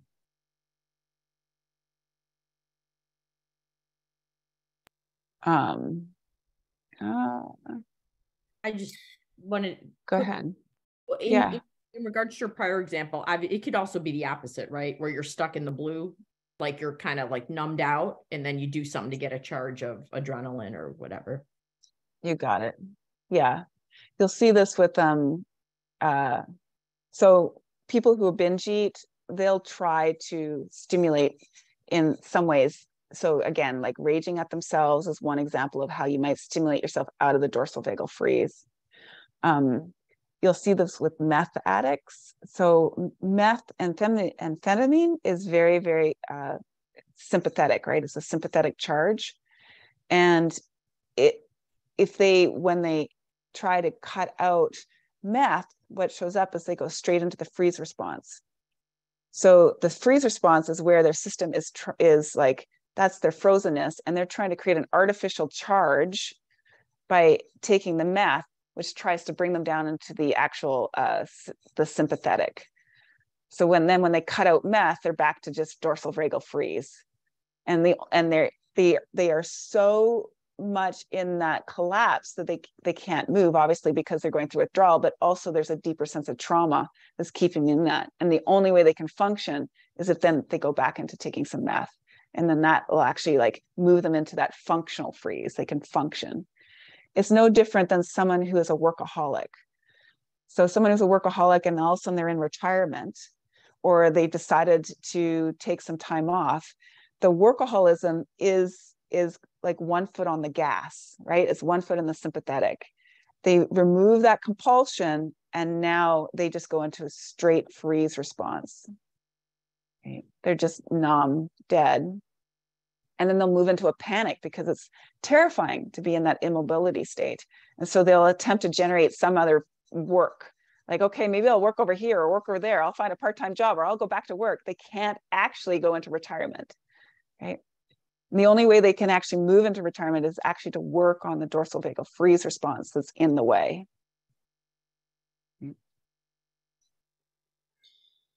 Um, uh, I just wanted, go ahead. in, Yeah. in- in regards to your prior example, I, it could also be the opposite, right? Where you're stuck in the blue, like you're kind of like numbed out, and then you do something to get a charge of adrenaline or whatever. You got it. Yeah. You'll see this with um uh so people who binge eat, they'll try to stimulate in some ways. So again, like raging at themselves is one example of how you might stimulate yourself out of the dorsal vagal freeze. Um, you'll see this with meth addicts. So meth and amphetamine, amphetamine is very, very uh, sympathetic, right? It's a sympathetic charge. And it if they when they try to cut out meth, what shows up is they go straight into the freeze response. So the freeze response is where their system is is like that's their frozenness, and they're trying to create an artificial charge by taking the meth, which tries to bring them down into the actual uh, the sympathetic. So when then when they cut out meth, they're back to just dorsal vagal freeze, and the and they're they they are so much in that collapse that they they can't move obviously because they're going through withdrawal but also there's a deeper sense of trauma that's keeping them in that. And the only way they can function is if then they go back into taking some meth. And then that will actually like move them into that functional freeze. They can function it's no different than someone who is a workaholic so someone who's a workaholic and all of a sudden they're in retirement or they decided to take some time off the workaholism is is like one foot on the gas, right? It's one foot in the sympathetic. They remove that compulsion and now they just go into a straight freeze response. Right? They're just numb, dead. And then they'll move into a panic because it's terrifying to be in that immobility state. And so they'll attempt to generate some other work. Like, okay, maybe I'll work over here or work over there. I'll find a part time job or I'll go back to work. They can't actually go into retirement, right? And the only way they can actually move into retirement is actually to work on the dorsal vagal freeze response that's in the way.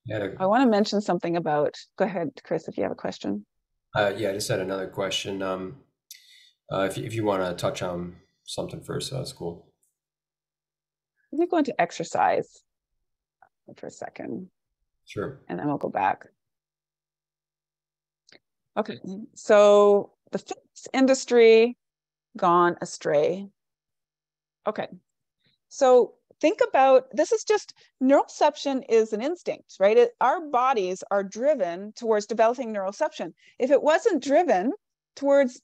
Yeah, I want to mention something about, go ahead, Chris, if you have a question. Uh, yeah, I just had another question. Um, uh, if, if you want to touch on something first, that's cool. Let me go into exercise for a second. Sure. And then we'll go back. Okay, so the fitness industry gone astray. Okay, so think about this is just neuroception is an instinct, right? It, our bodies are driven towards developing neuroception. If it wasn't driven towards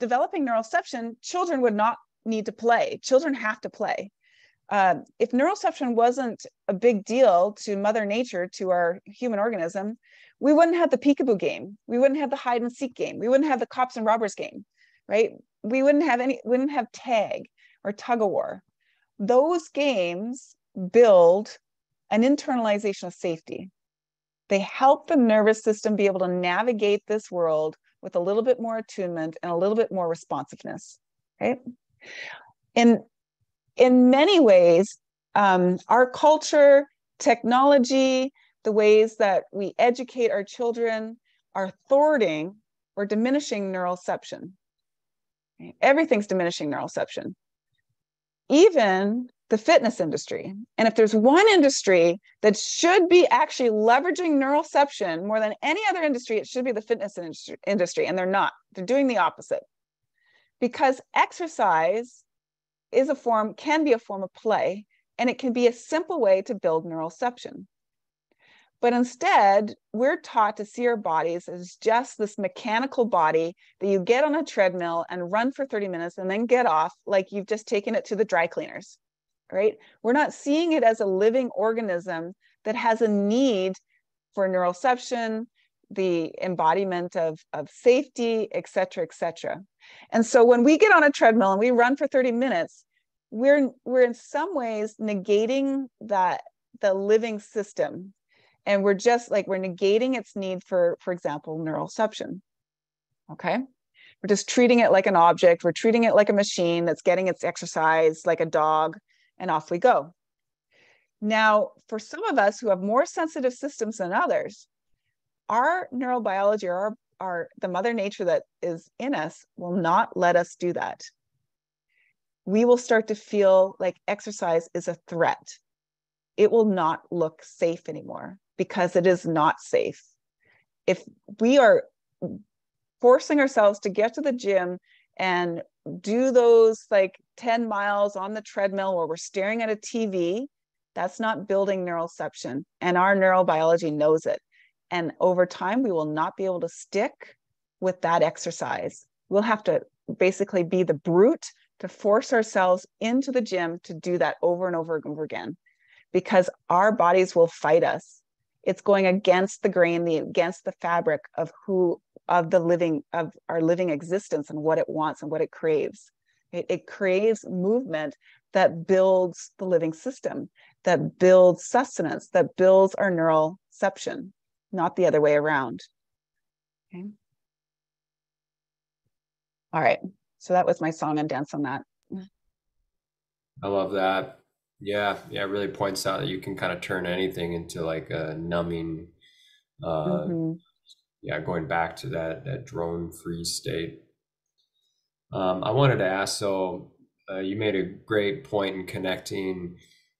developing neuroception, children would not need to play. Children have to play. Uh, if neuroception wasn't a big deal to Mother Nature, to our human organism, we wouldn't have the peekaboo game. We wouldn't have the hide and seek game. We wouldn't have the cops and robbers game, right? We wouldn't have any, wouldn't have tag or tug of war. Those games build an internalization of safety. They help the nervous system be able to navigate this world with a little bit more attunement and a little bit more responsiveness, right? In, in many ways, um, our culture, technology, the ways that we educate our children are thwarting or diminishing neuroception. Everything's diminishing neuroception, even the fitness industry. And if there's one industry that should be actually leveraging neuroception more than any other industry, it should be the fitness industry. And they're not, they're doing the opposite. Because exercise is a form, can be a form of play, and it can be a simple way to build neuroception. But instead, we're taught to see our bodies as just this mechanical body that you get on a treadmill and run for 30 minutes and then get off like you've just taken it to the dry cleaners, right? We're not seeing it as a living organism that has a need for neuroception, the embodiment of, of safety, et cetera, et cetera. And so when we get on a treadmill and we run for 30 minutes, we're, we're in some ways negating that the living system and we're just like we're negating its need for for example neuroception okay? We're just treating it like an object. We're treating it like a machine that's getting its exercise like a dog and off we go. Now for some of us who have more sensitive systems than others our neurobiology or our, our the mother nature that is in us will not let us do that. We will start to feel like exercise is a threat. It will not look safe anymore because it is not safe. If we are forcing ourselves to get to the gym and do those like 10 miles on the treadmill where we're staring at a TV, that's not building neuroception. And our neurobiology knows it. And over time, we will not be able to stick with that exercise. We'll have to basically be the brute to force ourselves into the gym to do that over and over and over again because our bodies will fight us it's going against the grain the against the fabric of who of the living of our living existence and what it wants and what it craves it, it craves movement that builds the living system, that builds sustenance, that builds our neural ception, not the other way around. Okay. All right. So that was my song and dance on that. I love that. Yeah, yeah, it really points out that you can kind of turn anything into like a numbing uh Mhm. yeah, going back to that that drone free state. Um, I wanted to ask, so uh, you made a great point in connecting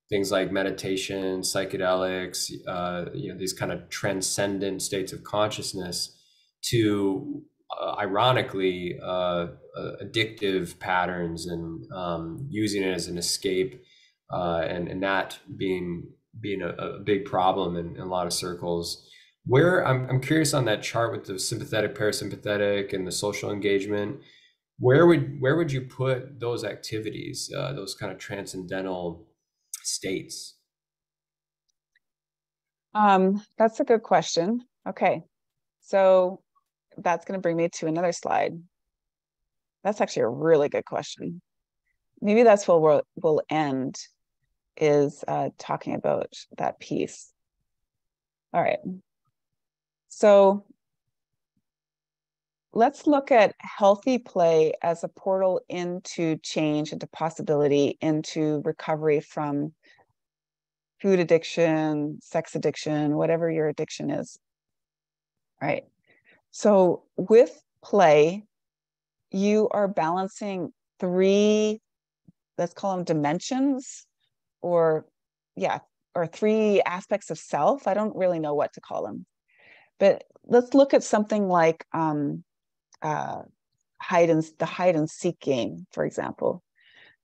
things like meditation, psychedelics, uh, you know, these kind of transcendent states of consciousness to uh, ironically uh, uh, addictive patterns and um, using it as an escape uh, and and that being being a, a big problem in, in a lot of circles. Where I'm I'm curious on that chart with the sympathetic, parasympathetic, and the social engagement. Where would where would you put those activities, uh, those kind of transcendental states? Um, that's a good question. Okay. So that's going to bring me to another slide. That's actually a really good question. Maybe that's where we'll, we'll end is uh, talking about that piece. All right. So let's look at healthy play as a portal into change, into possibility, into recovery from food addiction, sex addiction, whatever your addiction is. Right. So with play, you are balancing three, let's call them dimensions, or yeah, or three aspects of self. I don't really know what to call them. But let's look at something like um, uh, hide and the hide and seek game, for example.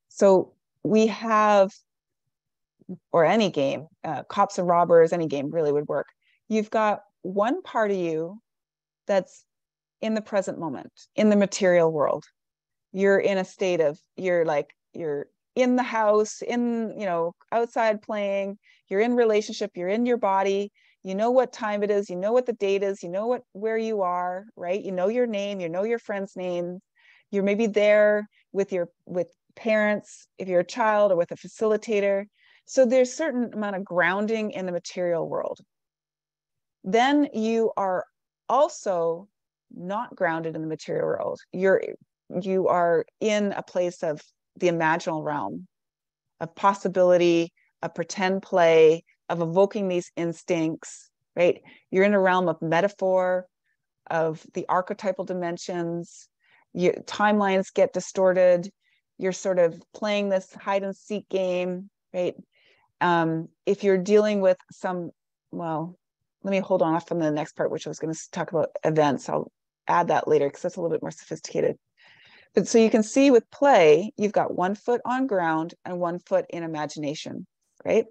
So we have, or any game, uh, cops and robbers, any game really would work. You've got one part of you that's in the present moment, in the material world. You're in a state of, you're like, you're in the house, in, you know, outside playing, you're in relationship, you're in your body, you know what time it is, you know what the date is, you know what where you are, right? You know your name, you know your friend's name. You're maybe there with your with parents, if you're a child, or with a facilitator. So there's certain amount of grounding in the material world. Then you are also not grounded in the material world. You're you are in a place of the imaginal realm, of possibility, of pretend play, of evoking these instincts, right? You're in a realm of metaphor, of the archetypal dimensions. Your timelines get distorted. You're sort of playing this hide and seek game, right? Um, if you're dealing with some, well, let me hold on off from the next part, which I was going to talk about events. I'll add that later because that's a little bit more sophisticated. But so you can see with play, you've got one foot on ground and one foot in imagination, right?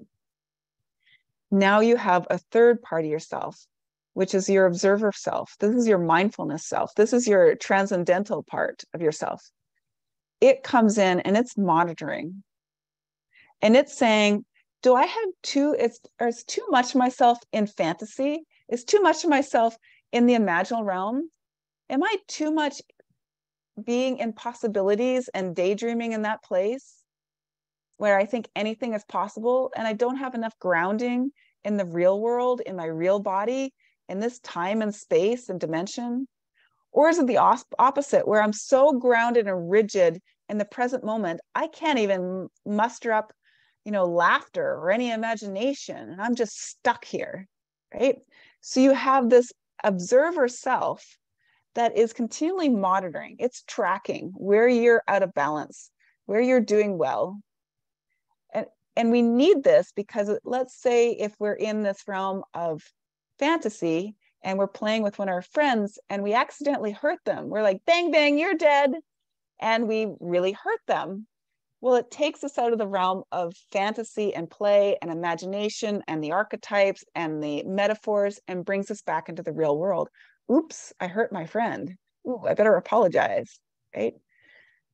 Now you have a third part of yourself, which is your observer self. This is your mindfulness self. This is your transcendental part of yourself. It comes in and it's monitoring. And it's saying, do I have too, it's, or it's too much of myself in fantasy? Is too much of myself in the imaginal realm? Am I too much being in possibilities and daydreaming in that place? where I think anything is possible and I don't have enough grounding in the real world, in my real body, in this time and space and dimension? Or is it the opposite, where I'm so grounded and rigid in the present moment, I can't even muster up, you know, laughter or any imagination, and I'm just stuck here, right? So you have this observer self that is continually monitoring, it's tracking where you're out of balance, where you're doing well, and and we need this because let's say if we're in this realm of fantasy and we're playing with one of our friends and we accidentally hurt them, we're like, bang, bang, you're dead. And we really hurt them. Well, it takes us out of the realm of fantasy and play and imagination and the archetypes and the metaphors and brings us back into the real world. Oops, I hurt my friend. Ooh, I better apologize, right?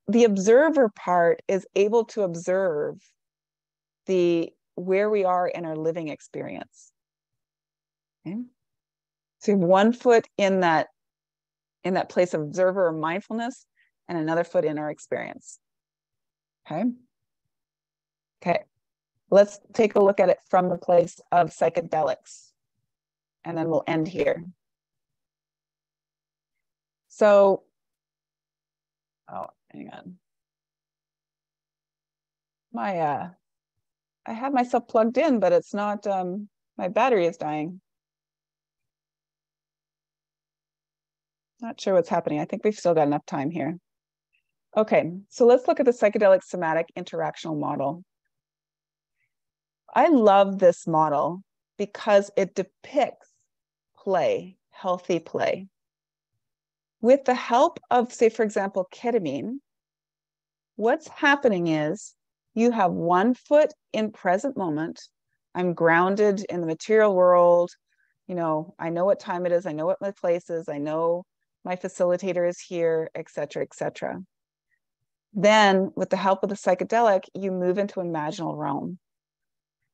The observer part is able to observe the where we are in our living experience. Okay. So one foot in that in that place of observer or mindfulness and another foot in our experience. Okay. Okay, let's take a look at it from the place of psychedelics. And then we'll end here. So, oh, hang on. My, uh, I have myself plugged in, but it's not, um, my battery is dying. Not sure what's happening. I think we've still got enough time here. Okay, so let's look at the psychedelic somatic interactional model. I love this model because it depicts play, healthy play. With the help of, say, for example, ketamine, what's happening is you have one foot in present moment. I'm grounded in the material world. You know, I know what time it is. I know what my place is. I know my facilitator is here, et cetera, et cetera. Then, with the help of the psychedelic, you move into imaginal realm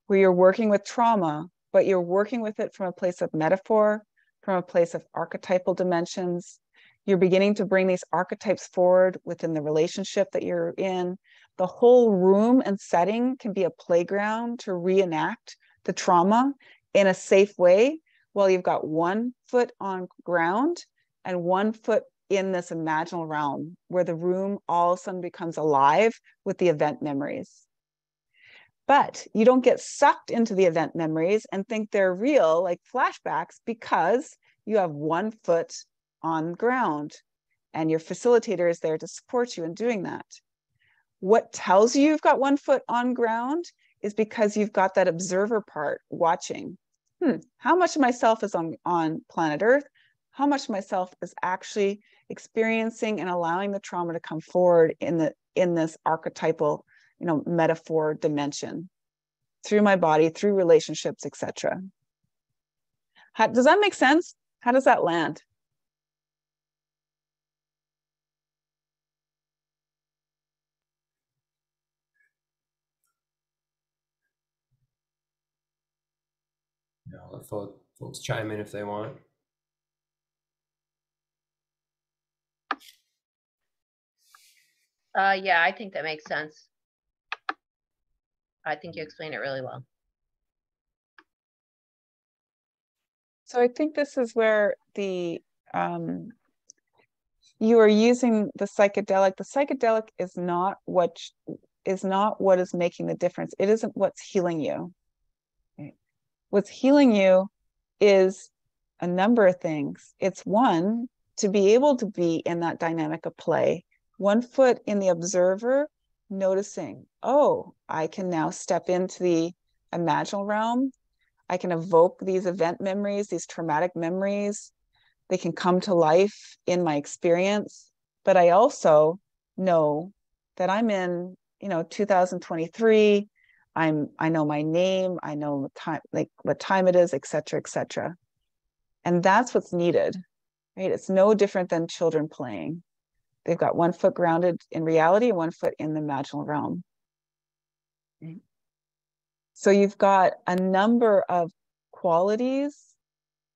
where you're working with trauma, but you're working with it from a place of metaphor, from a place of archetypal dimensions. You're beginning to bring these archetypes forward within the relationship that you're in. The whole room and setting can be a playground to reenact the trauma in a safe way while you've got one foot on ground and one foot in this imaginal realm where the room all of a sudden becomes alive with the event memories. But you don't get sucked into the event memories and think they're real, like flashbacks, because you have one foot on the ground and your facilitator is there to support you in doing that. What tells you you've got one foot on ground is because you've got that observer part watching. Hmm, how much of myself is on, on planet Earth? How much of myself is actually experiencing and allowing the trauma to come forward in the in this archetypal you know metaphor dimension through my body through relationships etc does that make sense how does that land Yeah, let folks chime in if they want. Uh, yeah, I think that makes sense. I think you explained it really well. So I think this is where the um, you are using the psychedelic. The psychedelic is not what is not what is making the difference. It isn't what's healing you. What's healing you is a number of things. It's one to be able to be in that dynamic of play, one foot in the observer noticing, oh, I can now step into the imaginal realm. I can evoke these event memories, these traumatic memories. They can come to life in my experience. But I also know that I'm in, you know, 2023. I'm I know my name, I know what time like what time it is, et cetera, et cetera. And that's what's needed. Right. It's no different than children playing. They've got one foot grounded in reality and one foot in the imaginal realm. Mm-hmm. So you've got a number of qualities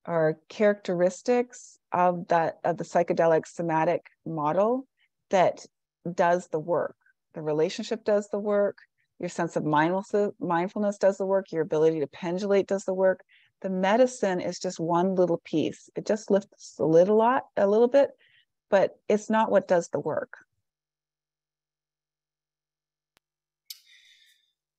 or characteristics of that of the psychedelic somatic model that does the work. The relationship does the work. Your sense of mindfulness, mindfulness does the work. Your ability to pendulate does the work. The medicine is just one little piece. It just lifts the lid a lot, a little bit, but it's not what does the work.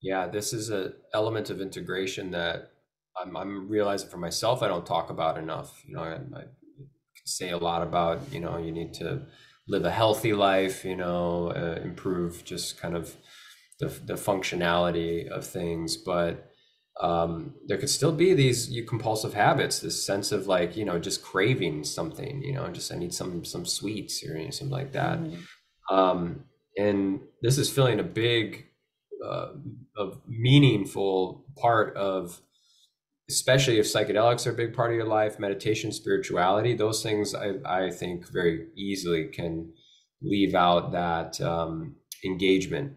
Yeah, this is an element of integration that I'm, I'm, realizing for myself I don't talk about enough. You know, I, I say a lot about, you know, you need to live a healthy life, you know, uh, improve just kind of the, the functionality of things. But um, there could still be these you compulsive habits, this sense of like you know just craving something, you know, just I need some some sweets or something like that. Mm-hmm. Um, and this is filling a big, uh, a meaningful part of, especially if psychedelics are a big part of your life, meditation, spirituality, those things I I think very easily can leave out that um, engagement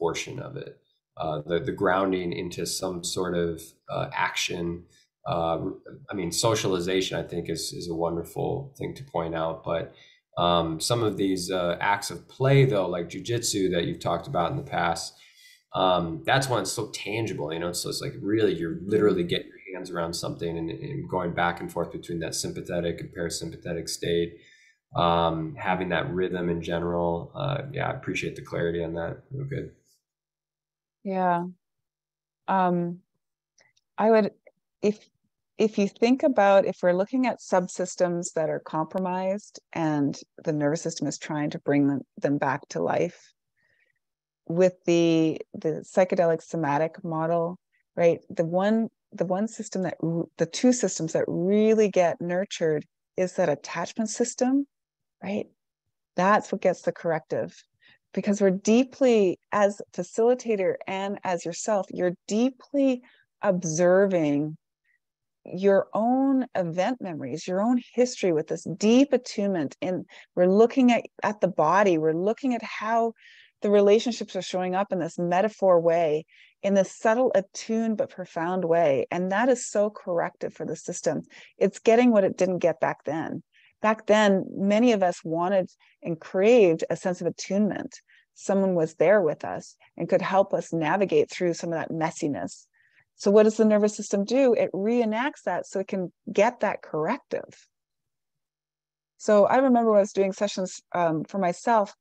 portion of it uh, the, the grounding into some sort of uh, action. Uh, I mean, socialization, I think, is, is a wonderful thing to point out. But um, some of these uh, acts of play, though, like jujitsu that you've talked about in the past, um, that's when it's so tangible. You know, so it's like really you're literally getting your hands around something and, and going back and forth between that sympathetic and parasympathetic state. Um, having that rhythm in general. Uh, yeah, I appreciate the clarity on that. Real good. Yeah. Um, I would, if if you think about if we're looking at subsystems that are compromised and the nervous system is trying to bring them, them back to life, with the the psychedelic somatic model, right? The one the one system that the two systems that really get nurtured is that attachment system, right? That's what gets the corrective because we're deeply as facilitator and as yourself, you're deeply observing your own event memories, your own history with this deep attunement. And we're looking at, at the body, we're looking at how the relationships are showing up in this metaphor way, in this subtle, attuned but profound way. And that is so corrective for the system. It's getting what it didn't get back then. Back then, many of us wanted and craved a sense of attunement. Someone was there with us and could help us navigate through some of that messiness. So, what does the nervous system do? It reenacts that so it can get that corrective. So, I remember when I was doing sessions um, for myself,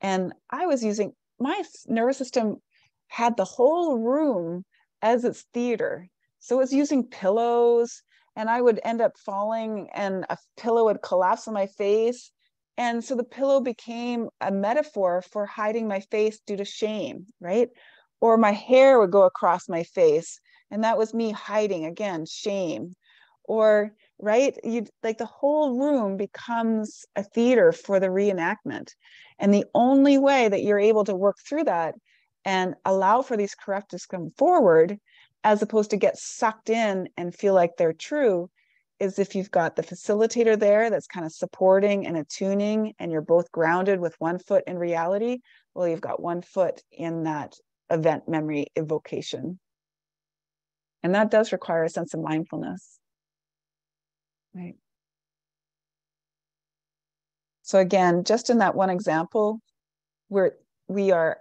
and I was using my nervous system had the whole room as its theater. So, it was using pillows, and I would end up falling, and a pillow would collapse on my face. And so the pillow became a metaphor for hiding my face due to shame, right? Or my hair would go across my face and that was me hiding again shame or right you like the whole room becomes a theater for the reenactment and the only way that you're able to work through that and allow for these correctives to come forward as opposed to get sucked in and feel like they're true is if you've got the facilitator there that's kind of supporting and attuning and you're both grounded with one foot in reality well you've got one foot in that event memory evocation and that does require a sense of mindfulness. Right. So again, just in that one example, where we are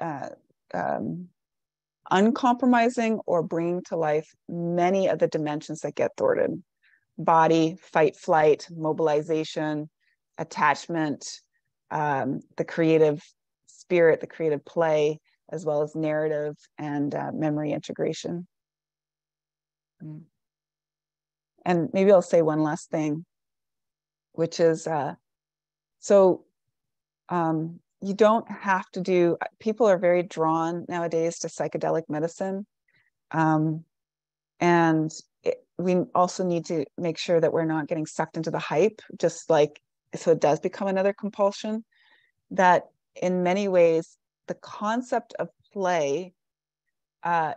uh, um, uncompromising or bringing to life many of the dimensions that get thwarted body, fight, flight, mobilization, attachment, um, the creative spirit, the creative play, as well as narrative and uh, memory integration. Mm. And maybe I'll say one last thing, which is uh, so um, you don't have to do, people are very drawn nowadays to psychedelic medicine. Um, and it, we also need to make sure that we're not getting sucked into the hype, just like so it does become another compulsion. That in many ways, the concept of play, uh,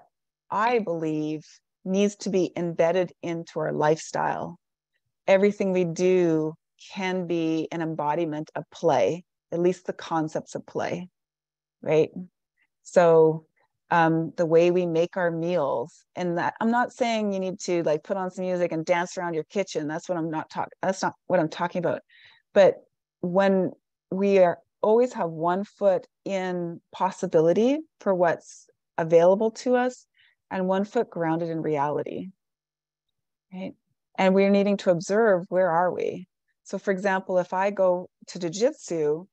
I believe, needs to be embedded into our lifestyle. Everything we do can be an embodiment of play, at least the concepts of play, right? So um, the way we make our meals, and that I'm not saying you need to like put on some music and dance around your kitchen. That's what I'm not talking. That's not what I'm talking about. But when we are always have one foot in possibility for what's available to us and one foot grounded in reality. Right. And we're needing to observe where are we? So, for example, if I go to jujitsu,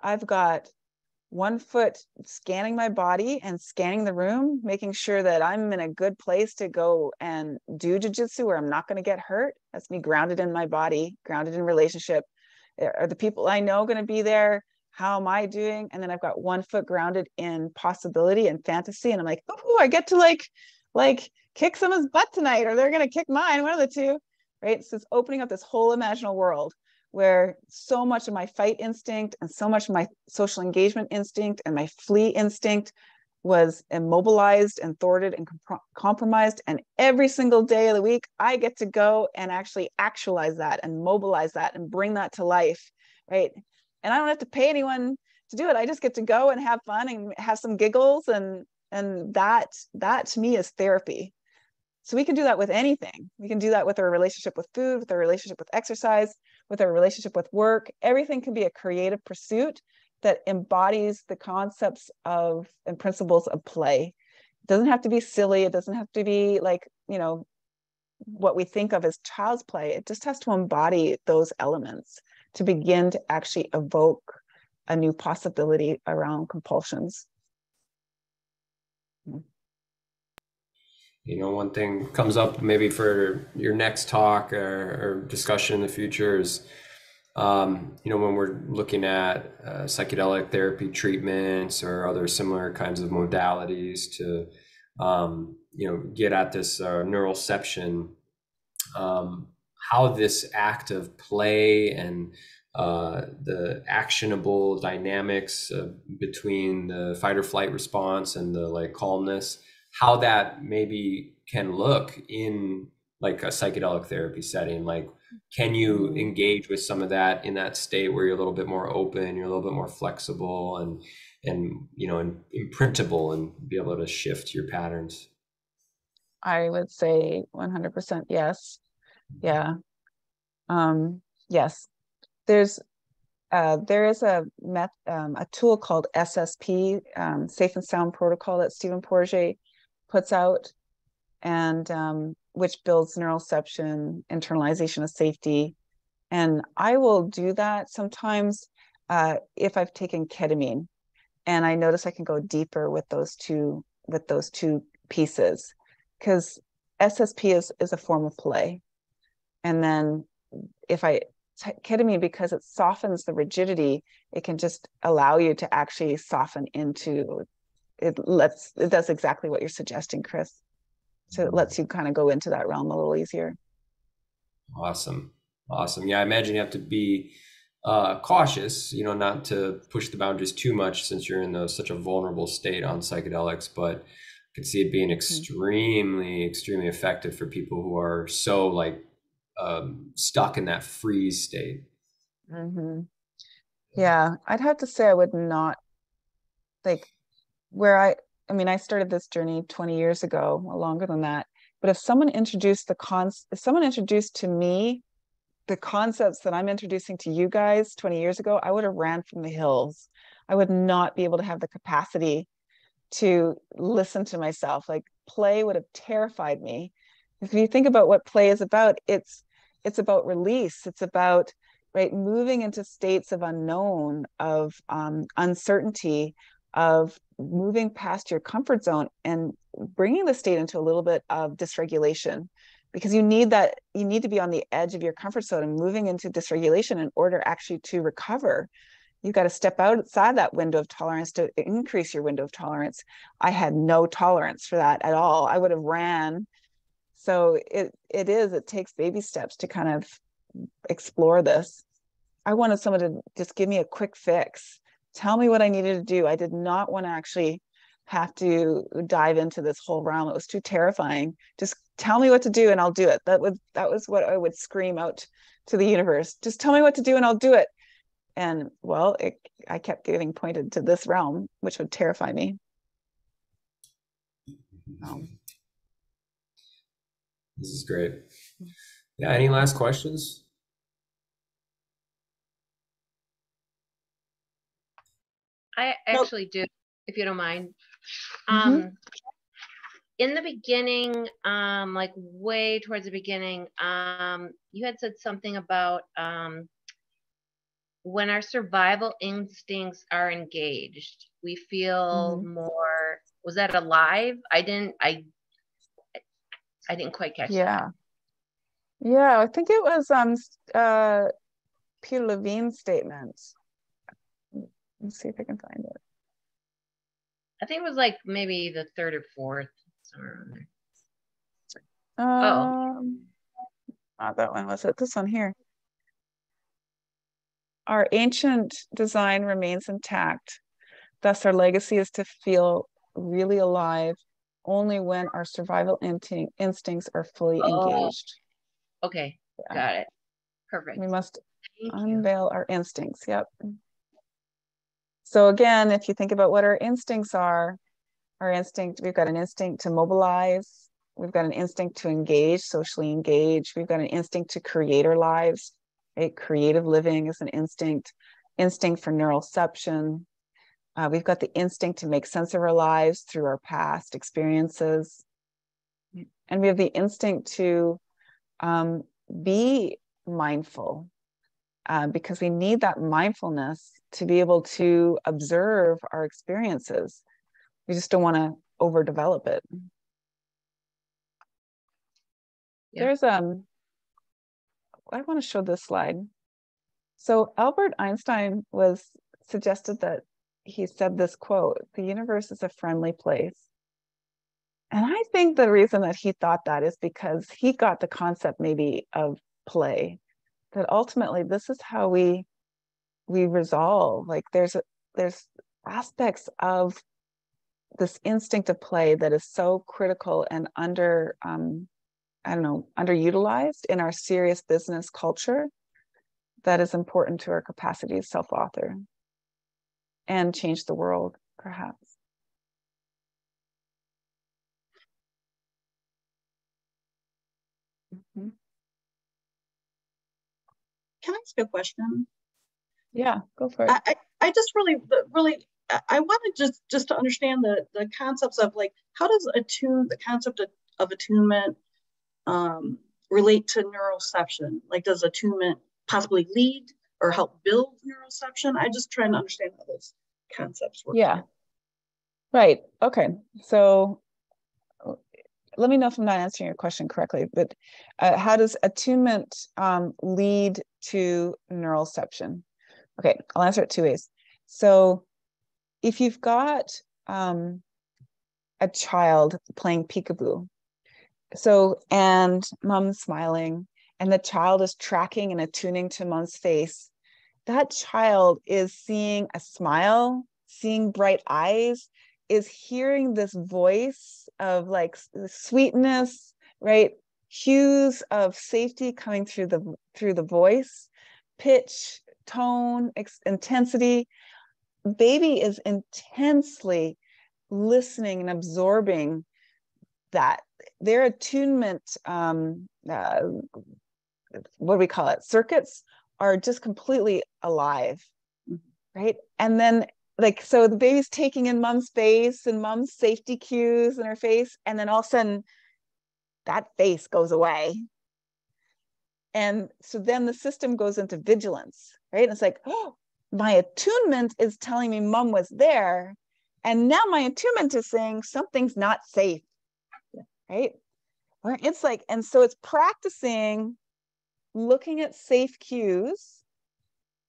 I've got one foot scanning my body and scanning the room, making sure that I'm in a good place to go and do jujitsu where I'm not going to get hurt. That's me grounded in my body, grounded in relationship. Eh, are the people I know going to be there? how am I doing? And then I've got one foot grounded in possibility and fantasy. And I'm like, oh, I get to like, like kick someone's butt tonight, or they're gonna kick mine, one of the two. Right. So it's opening up this whole imaginal world where so much of my fight instinct and so much of my social engagement instinct and my flee instinct was immobilized and thwarted and comp- compromised. And every single day of the week, I get to go and actually actualize that and mobilize that and bring that to life. Right and I don't have to pay anyone to do it. I just get to go and have fun and have some giggles and and that that to me is therapy. So we can do that with anything. We can do that with our relationship with food, with our relationship with exercise, with our relationship with work. Everything can be a creative pursuit that embodies the concepts of and principles of play. It doesn't have to be silly. It doesn't have to be like, you know, what we think of as child's play. It just has to embody those elements to begin to actually evoke a new possibility around compulsions. Hmm. You know, one thing comes up maybe for your next talk or, or discussion in the future is, um, you know, when we're looking at uh, psychedelic therapy treatments or other similar kinds of modalities to, um, you know, get at this uh, neuroception, um, how this act of play and uh, the actionable dynamics uh, between the fight or flight response and the like calmness how that maybe can look in like a psychedelic therapy setting like can you mm-hmm. engage with some of that in that state where you're a little bit more open you're a little bit more flexible and and you know and imprintable and be able to shift your patterns? I would say 100% yes. Yeah. Um yes. There's uh, there is a met, um, a tool called SSP, um, Safe and Sound Protocol that Stephen Porges puts out, and um, which builds neuroception, internalization of safety. And I will do that sometimes uh, if I've taken ketamine, and I notice I can go deeper with those two with those two pieces, because SSP is is a form of play, and then if I ketamine because it softens the rigidity it can just allow you to actually soften into it lets it does exactly what you're suggesting chris so it lets you kind of go into that realm a little easier awesome awesome yeah i imagine you have to be uh, cautious you know not to push the boundaries too much since you're in the, such a vulnerable state on psychedelics but i could see it being mm-hmm. extremely mm-hmm. extremely effective for people who are so like um, stuck in that freeze state mm-hmm. yeah i'd have to say i would not like where I, I mean, I started this journey 20 years ago, longer than that. But if someone introduced the cons, if someone introduced to me the concepts that I'm introducing to you guys 20 years ago, I would have ran from the hills. I would not be able to have the capacity to listen to myself. Like play would have terrified me. If you think about what play is about, it's it's about release. It's about right moving into states of unknown, of um, uncertainty, of moving past your comfort zone and bringing the state into a little bit of dysregulation because you need that you need to be on the edge of your comfort zone and moving into dysregulation in order actually to recover. You've got to step outside that window of tolerance to increase your window of tolerance. I had no tolerance for that at all. I would have ran. So it it is it takes baby steps to kind of explore this. I wanted someone to just give me a quick fix tell me what I needed to do. I did not want to actually have to dive into this whole realm. It was too terrifying. Just tell me what to do and I'll do it. That would that was what I would scream out to the universe. Just tell me what to do and I'll do it. And well, it, I kept getting pointed to this realm, which would terrify me. Um, this is great. Yeah. Any last questions? I actually nope. do, if you don't mind. Mm-hmm. Um, in the beginning, um, like way towards the beginning, um, you had said something about um, when our survival instincts are engaged, we feel mm-hmm. more. Was that alive? I didn't. I. I didn't quite catch. Yeah. That. Yeah, I think it was um uh Peter Levine's statement. Let's see if I can find it. I think it was like maybe the third or fourth, somewhere around there. Um, oh. Not that one, was it? This one here. Our ancient design remains intact. Thus, our legacy is to feel really alive only when our survival instincts are fully oh. engaged. Okay, yeah. got it. Perfect. We must Thank unveil you. our instincts. Yep. So again, if you think about what our instincts are, our instinct, we've got an instinct to mobilize, we've got an instinct to engage, socially engage, we've got an instinct to create our lives, right? Creative living is an instinct. instinct for neuroception. Uh, we've got the instinct to make sense of our lives through our past experiences. And we have the instinct to um, be mindful uh, because we need that mindfulness to be able to observe our experiences. We just don't want to overdevelop it. Yeah. There's um I want to show this slide. So Albert Einstein was suggested that he said this quote, the universe is a friendly place. And I think the reason that he thought that is because he got the concept maybe of play, that ultimately this is how we we resolve. Like there's a, there's aspects of this instinct of play that is so critical and under um, I don't know, underutilized in our serious business culture that is important to our capacity to self author and change the world, perhaps. Can I ask a question? Yeah, go for it. I, I just really, really, I wanted just just to understand the the concepts of like how does attune the concept of, of attunement um, relate to neuroception? Like, does attunement possibly lead or help build neuroception? I just trying to understand how those concepts work. Yeah. Right. Okay. So let me know if I'm not answering your question correctly, but uh, how does attunement um, lead to neuroception? Okay, I'll answer it two ways. So if you've got um, a child playing peekaboo, so and mom's smiling and the child is tracking and attuning to mom's face that child is seeing a smile seeing bright eyes is hearing this voice of like sweetness right? Hues of safety coming through the through the voice pitch tone ex- intensity. Baby is intensely listening and absorbing that their attunement um, uh, what do we call it? Circuits are just completely alive right? And then like so the baby's taking in mom's face and mom's safety cues in her face and then all of a sudden that face goes away and so then the system goes into vigilance right and it's like oh my attunement is telling me mom was there and now my attunement is saying something's not safe right? Where it's like, and so it's practicing looking at safe cues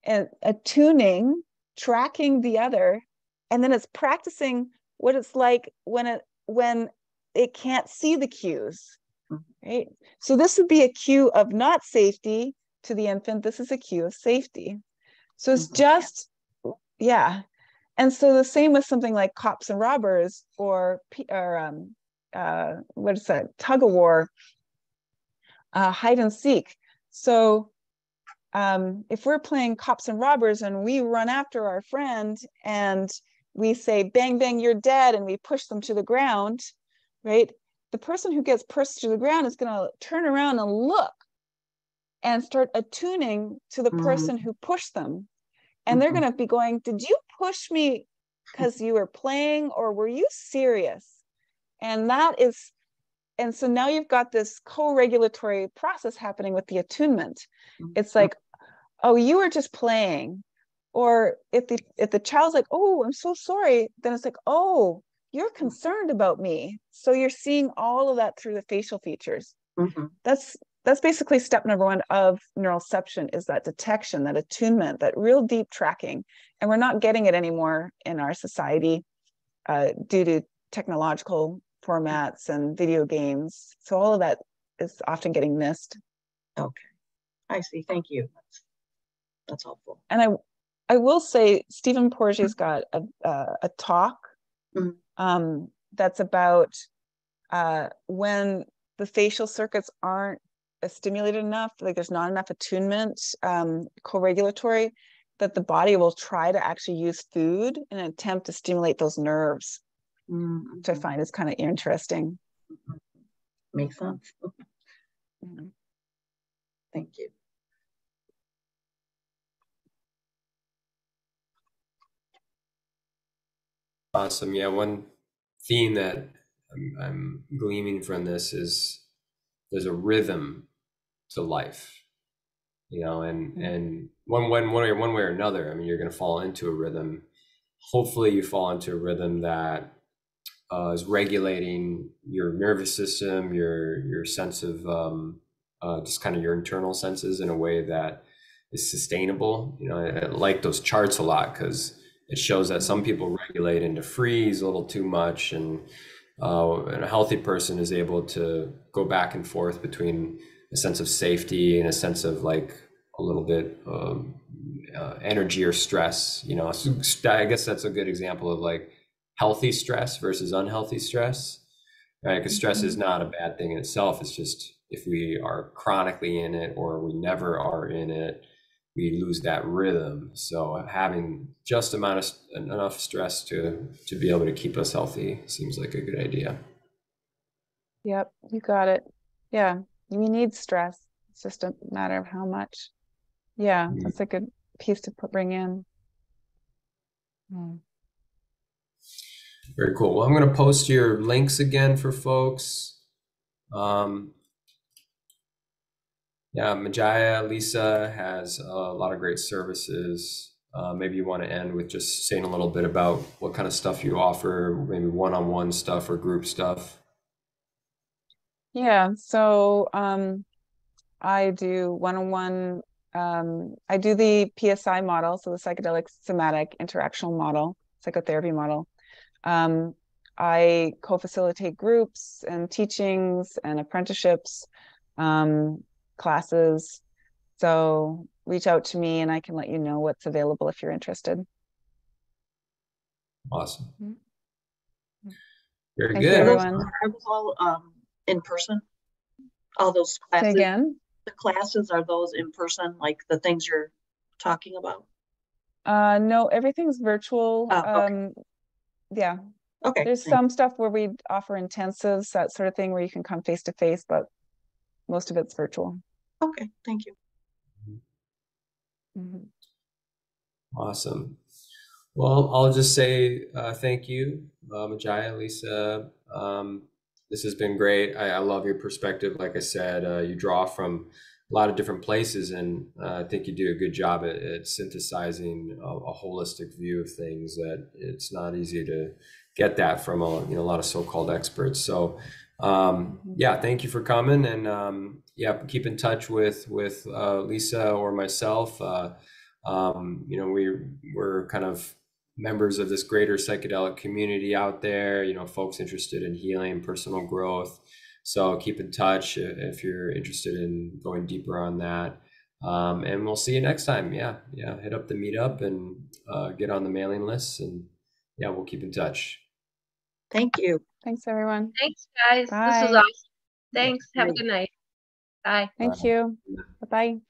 and attuning, tracking the other, and then it's practicing what it's like when it when it can't see the cues, right? So this would be a cue of not safety to the infant. This is a cue of safety. So it's mm-hmm. just, yeah. And so the same with something like cops and robbers or, or um, uh, what is that tug of war uh, hide and seek so um, if we're playing cops and robbers and we run after our friend and we say bang bang you're dead and we push them to the ground right the person who gets pushed to the ground is going to turn around and look and start attuning to the mm-hmm. person who pushed them and mm-hmm. they're going to be going did you push me because you were playing or were you serious and that is, and so now you've got this co-regulatory process happening with the attunement. Mm-hmm. It's like, oh, you were just playing. Or if the if the child's like, oh, I'm so sorry, then it's like, oh, you're concerned about me. So you're seeing all of that through the facial features. Mm-hmm. That's that's basically step number one of neuroception is that detection, that attunement, that real deep tracking. And we're not getting it anymore in our society uh, due to technological formats and video games. So all of that is often getting missed. Okay, I see. Thank you. That's, that's helpful. And I, I will say Stephen Porges got a uh, a talk mm-hmm. um, that's about uh, when the facial circuits aren't stimulated enough, like there's not enough attunement, um, co-regulatory, that the body will try to actually use food in an attempt to stimulate those nerves mm-hmm. which I mm-hmm. find is kind of interesting. Mm-hmm. Makes sense. mm-hmm. Thank you. Awesome. Yeah, one theme that I'm, I'm gleaming from this is there's a rhythm to life you know and mm-hmm. and one one one way, one way or another i mean you're going to fall into a rhythm hopefully you fall into a rhythm that uh, is regulating your nervous system, your your sense of um, uh, just kind of your internal senses in a way that is sustainable. You know, I, I like those charts a lot because it shows that some people regulate into freeze a little too much, and, uh, and a healthy person is able to go back and forth between a sense of safety and a sense of like a little bit um, uh, energy or stress. You know, so I guess that's a good example of like healthy stress versus unhealthy stress, right? Because stress is not a bad thing in itself. It's just if we are chronically in it or we never are in it, we lose that rhythm. So having just amount of enough stress to to be able to keep us healthy seems like a good idea. Yep, you got it. Yeah, we need stress. It's just a matter of how much. Yeah, Mm. that's a good piece to put bring in. Hmm. Very cool. Well, I'm going to post your links again for folks. Um, yeah, Majaya, Lisa has a lot of great services. Uh, maybe you want to end with just saying a little bit about what kind of stuff you offer, maybe one-on-one stuff or group stuff. Yeah, so um, I do one-on-one. Um, I do the PSI model, so the psychedelic somatic interactional model, psychotherapy model. Um, I co-facilitate groups and teachings and apprenticeships, um, classes. So reach out to me and I can let you know what's available if you're interested. Awesome. Mhm. Very Thank you, good. everyone. Are those all um in person? All those Say classes, again. the classes, are those in person, like the things you're talking about? Uh, no, everything's virtual. Oh, okay. Um, yeah, Okay. there's thank- some stuff where we offer intensives, that sort of thing, where you can come face to face, but most of it's virtual. Okay, thank you. Mhm. Awesome. Well, I'll just say uh, thank you, uh, Majaya, Lisa. Um, this has been great. I, I love your perspective. Like I said, uh, you draw from a lot of different places, and uh, I think you do a good job at, at synthesizing a, a holistic view of things. That it's not easy to get that from a you know a lot of so-called experts. So, um, yeah, thank you for coming, and um, yeah, keep in touch with with uh, Lisa or myself. Uh, um, you know, we we're kind of members of this greater psychedelic community out there. You know, folks interested in healing, personal growth. So keep in touch if you're interested in going deeper on that. Um, and we'll see you next time. Yeah, yeah. Hit up the meetup and uh, get on the mailing list, and yeah, we'll keep in touch. Thank you. Thanks, everyone. Thanks, guys. This was awesome. Thanks. Have a good night. Bye. Thank Bye. you. Bye-bye.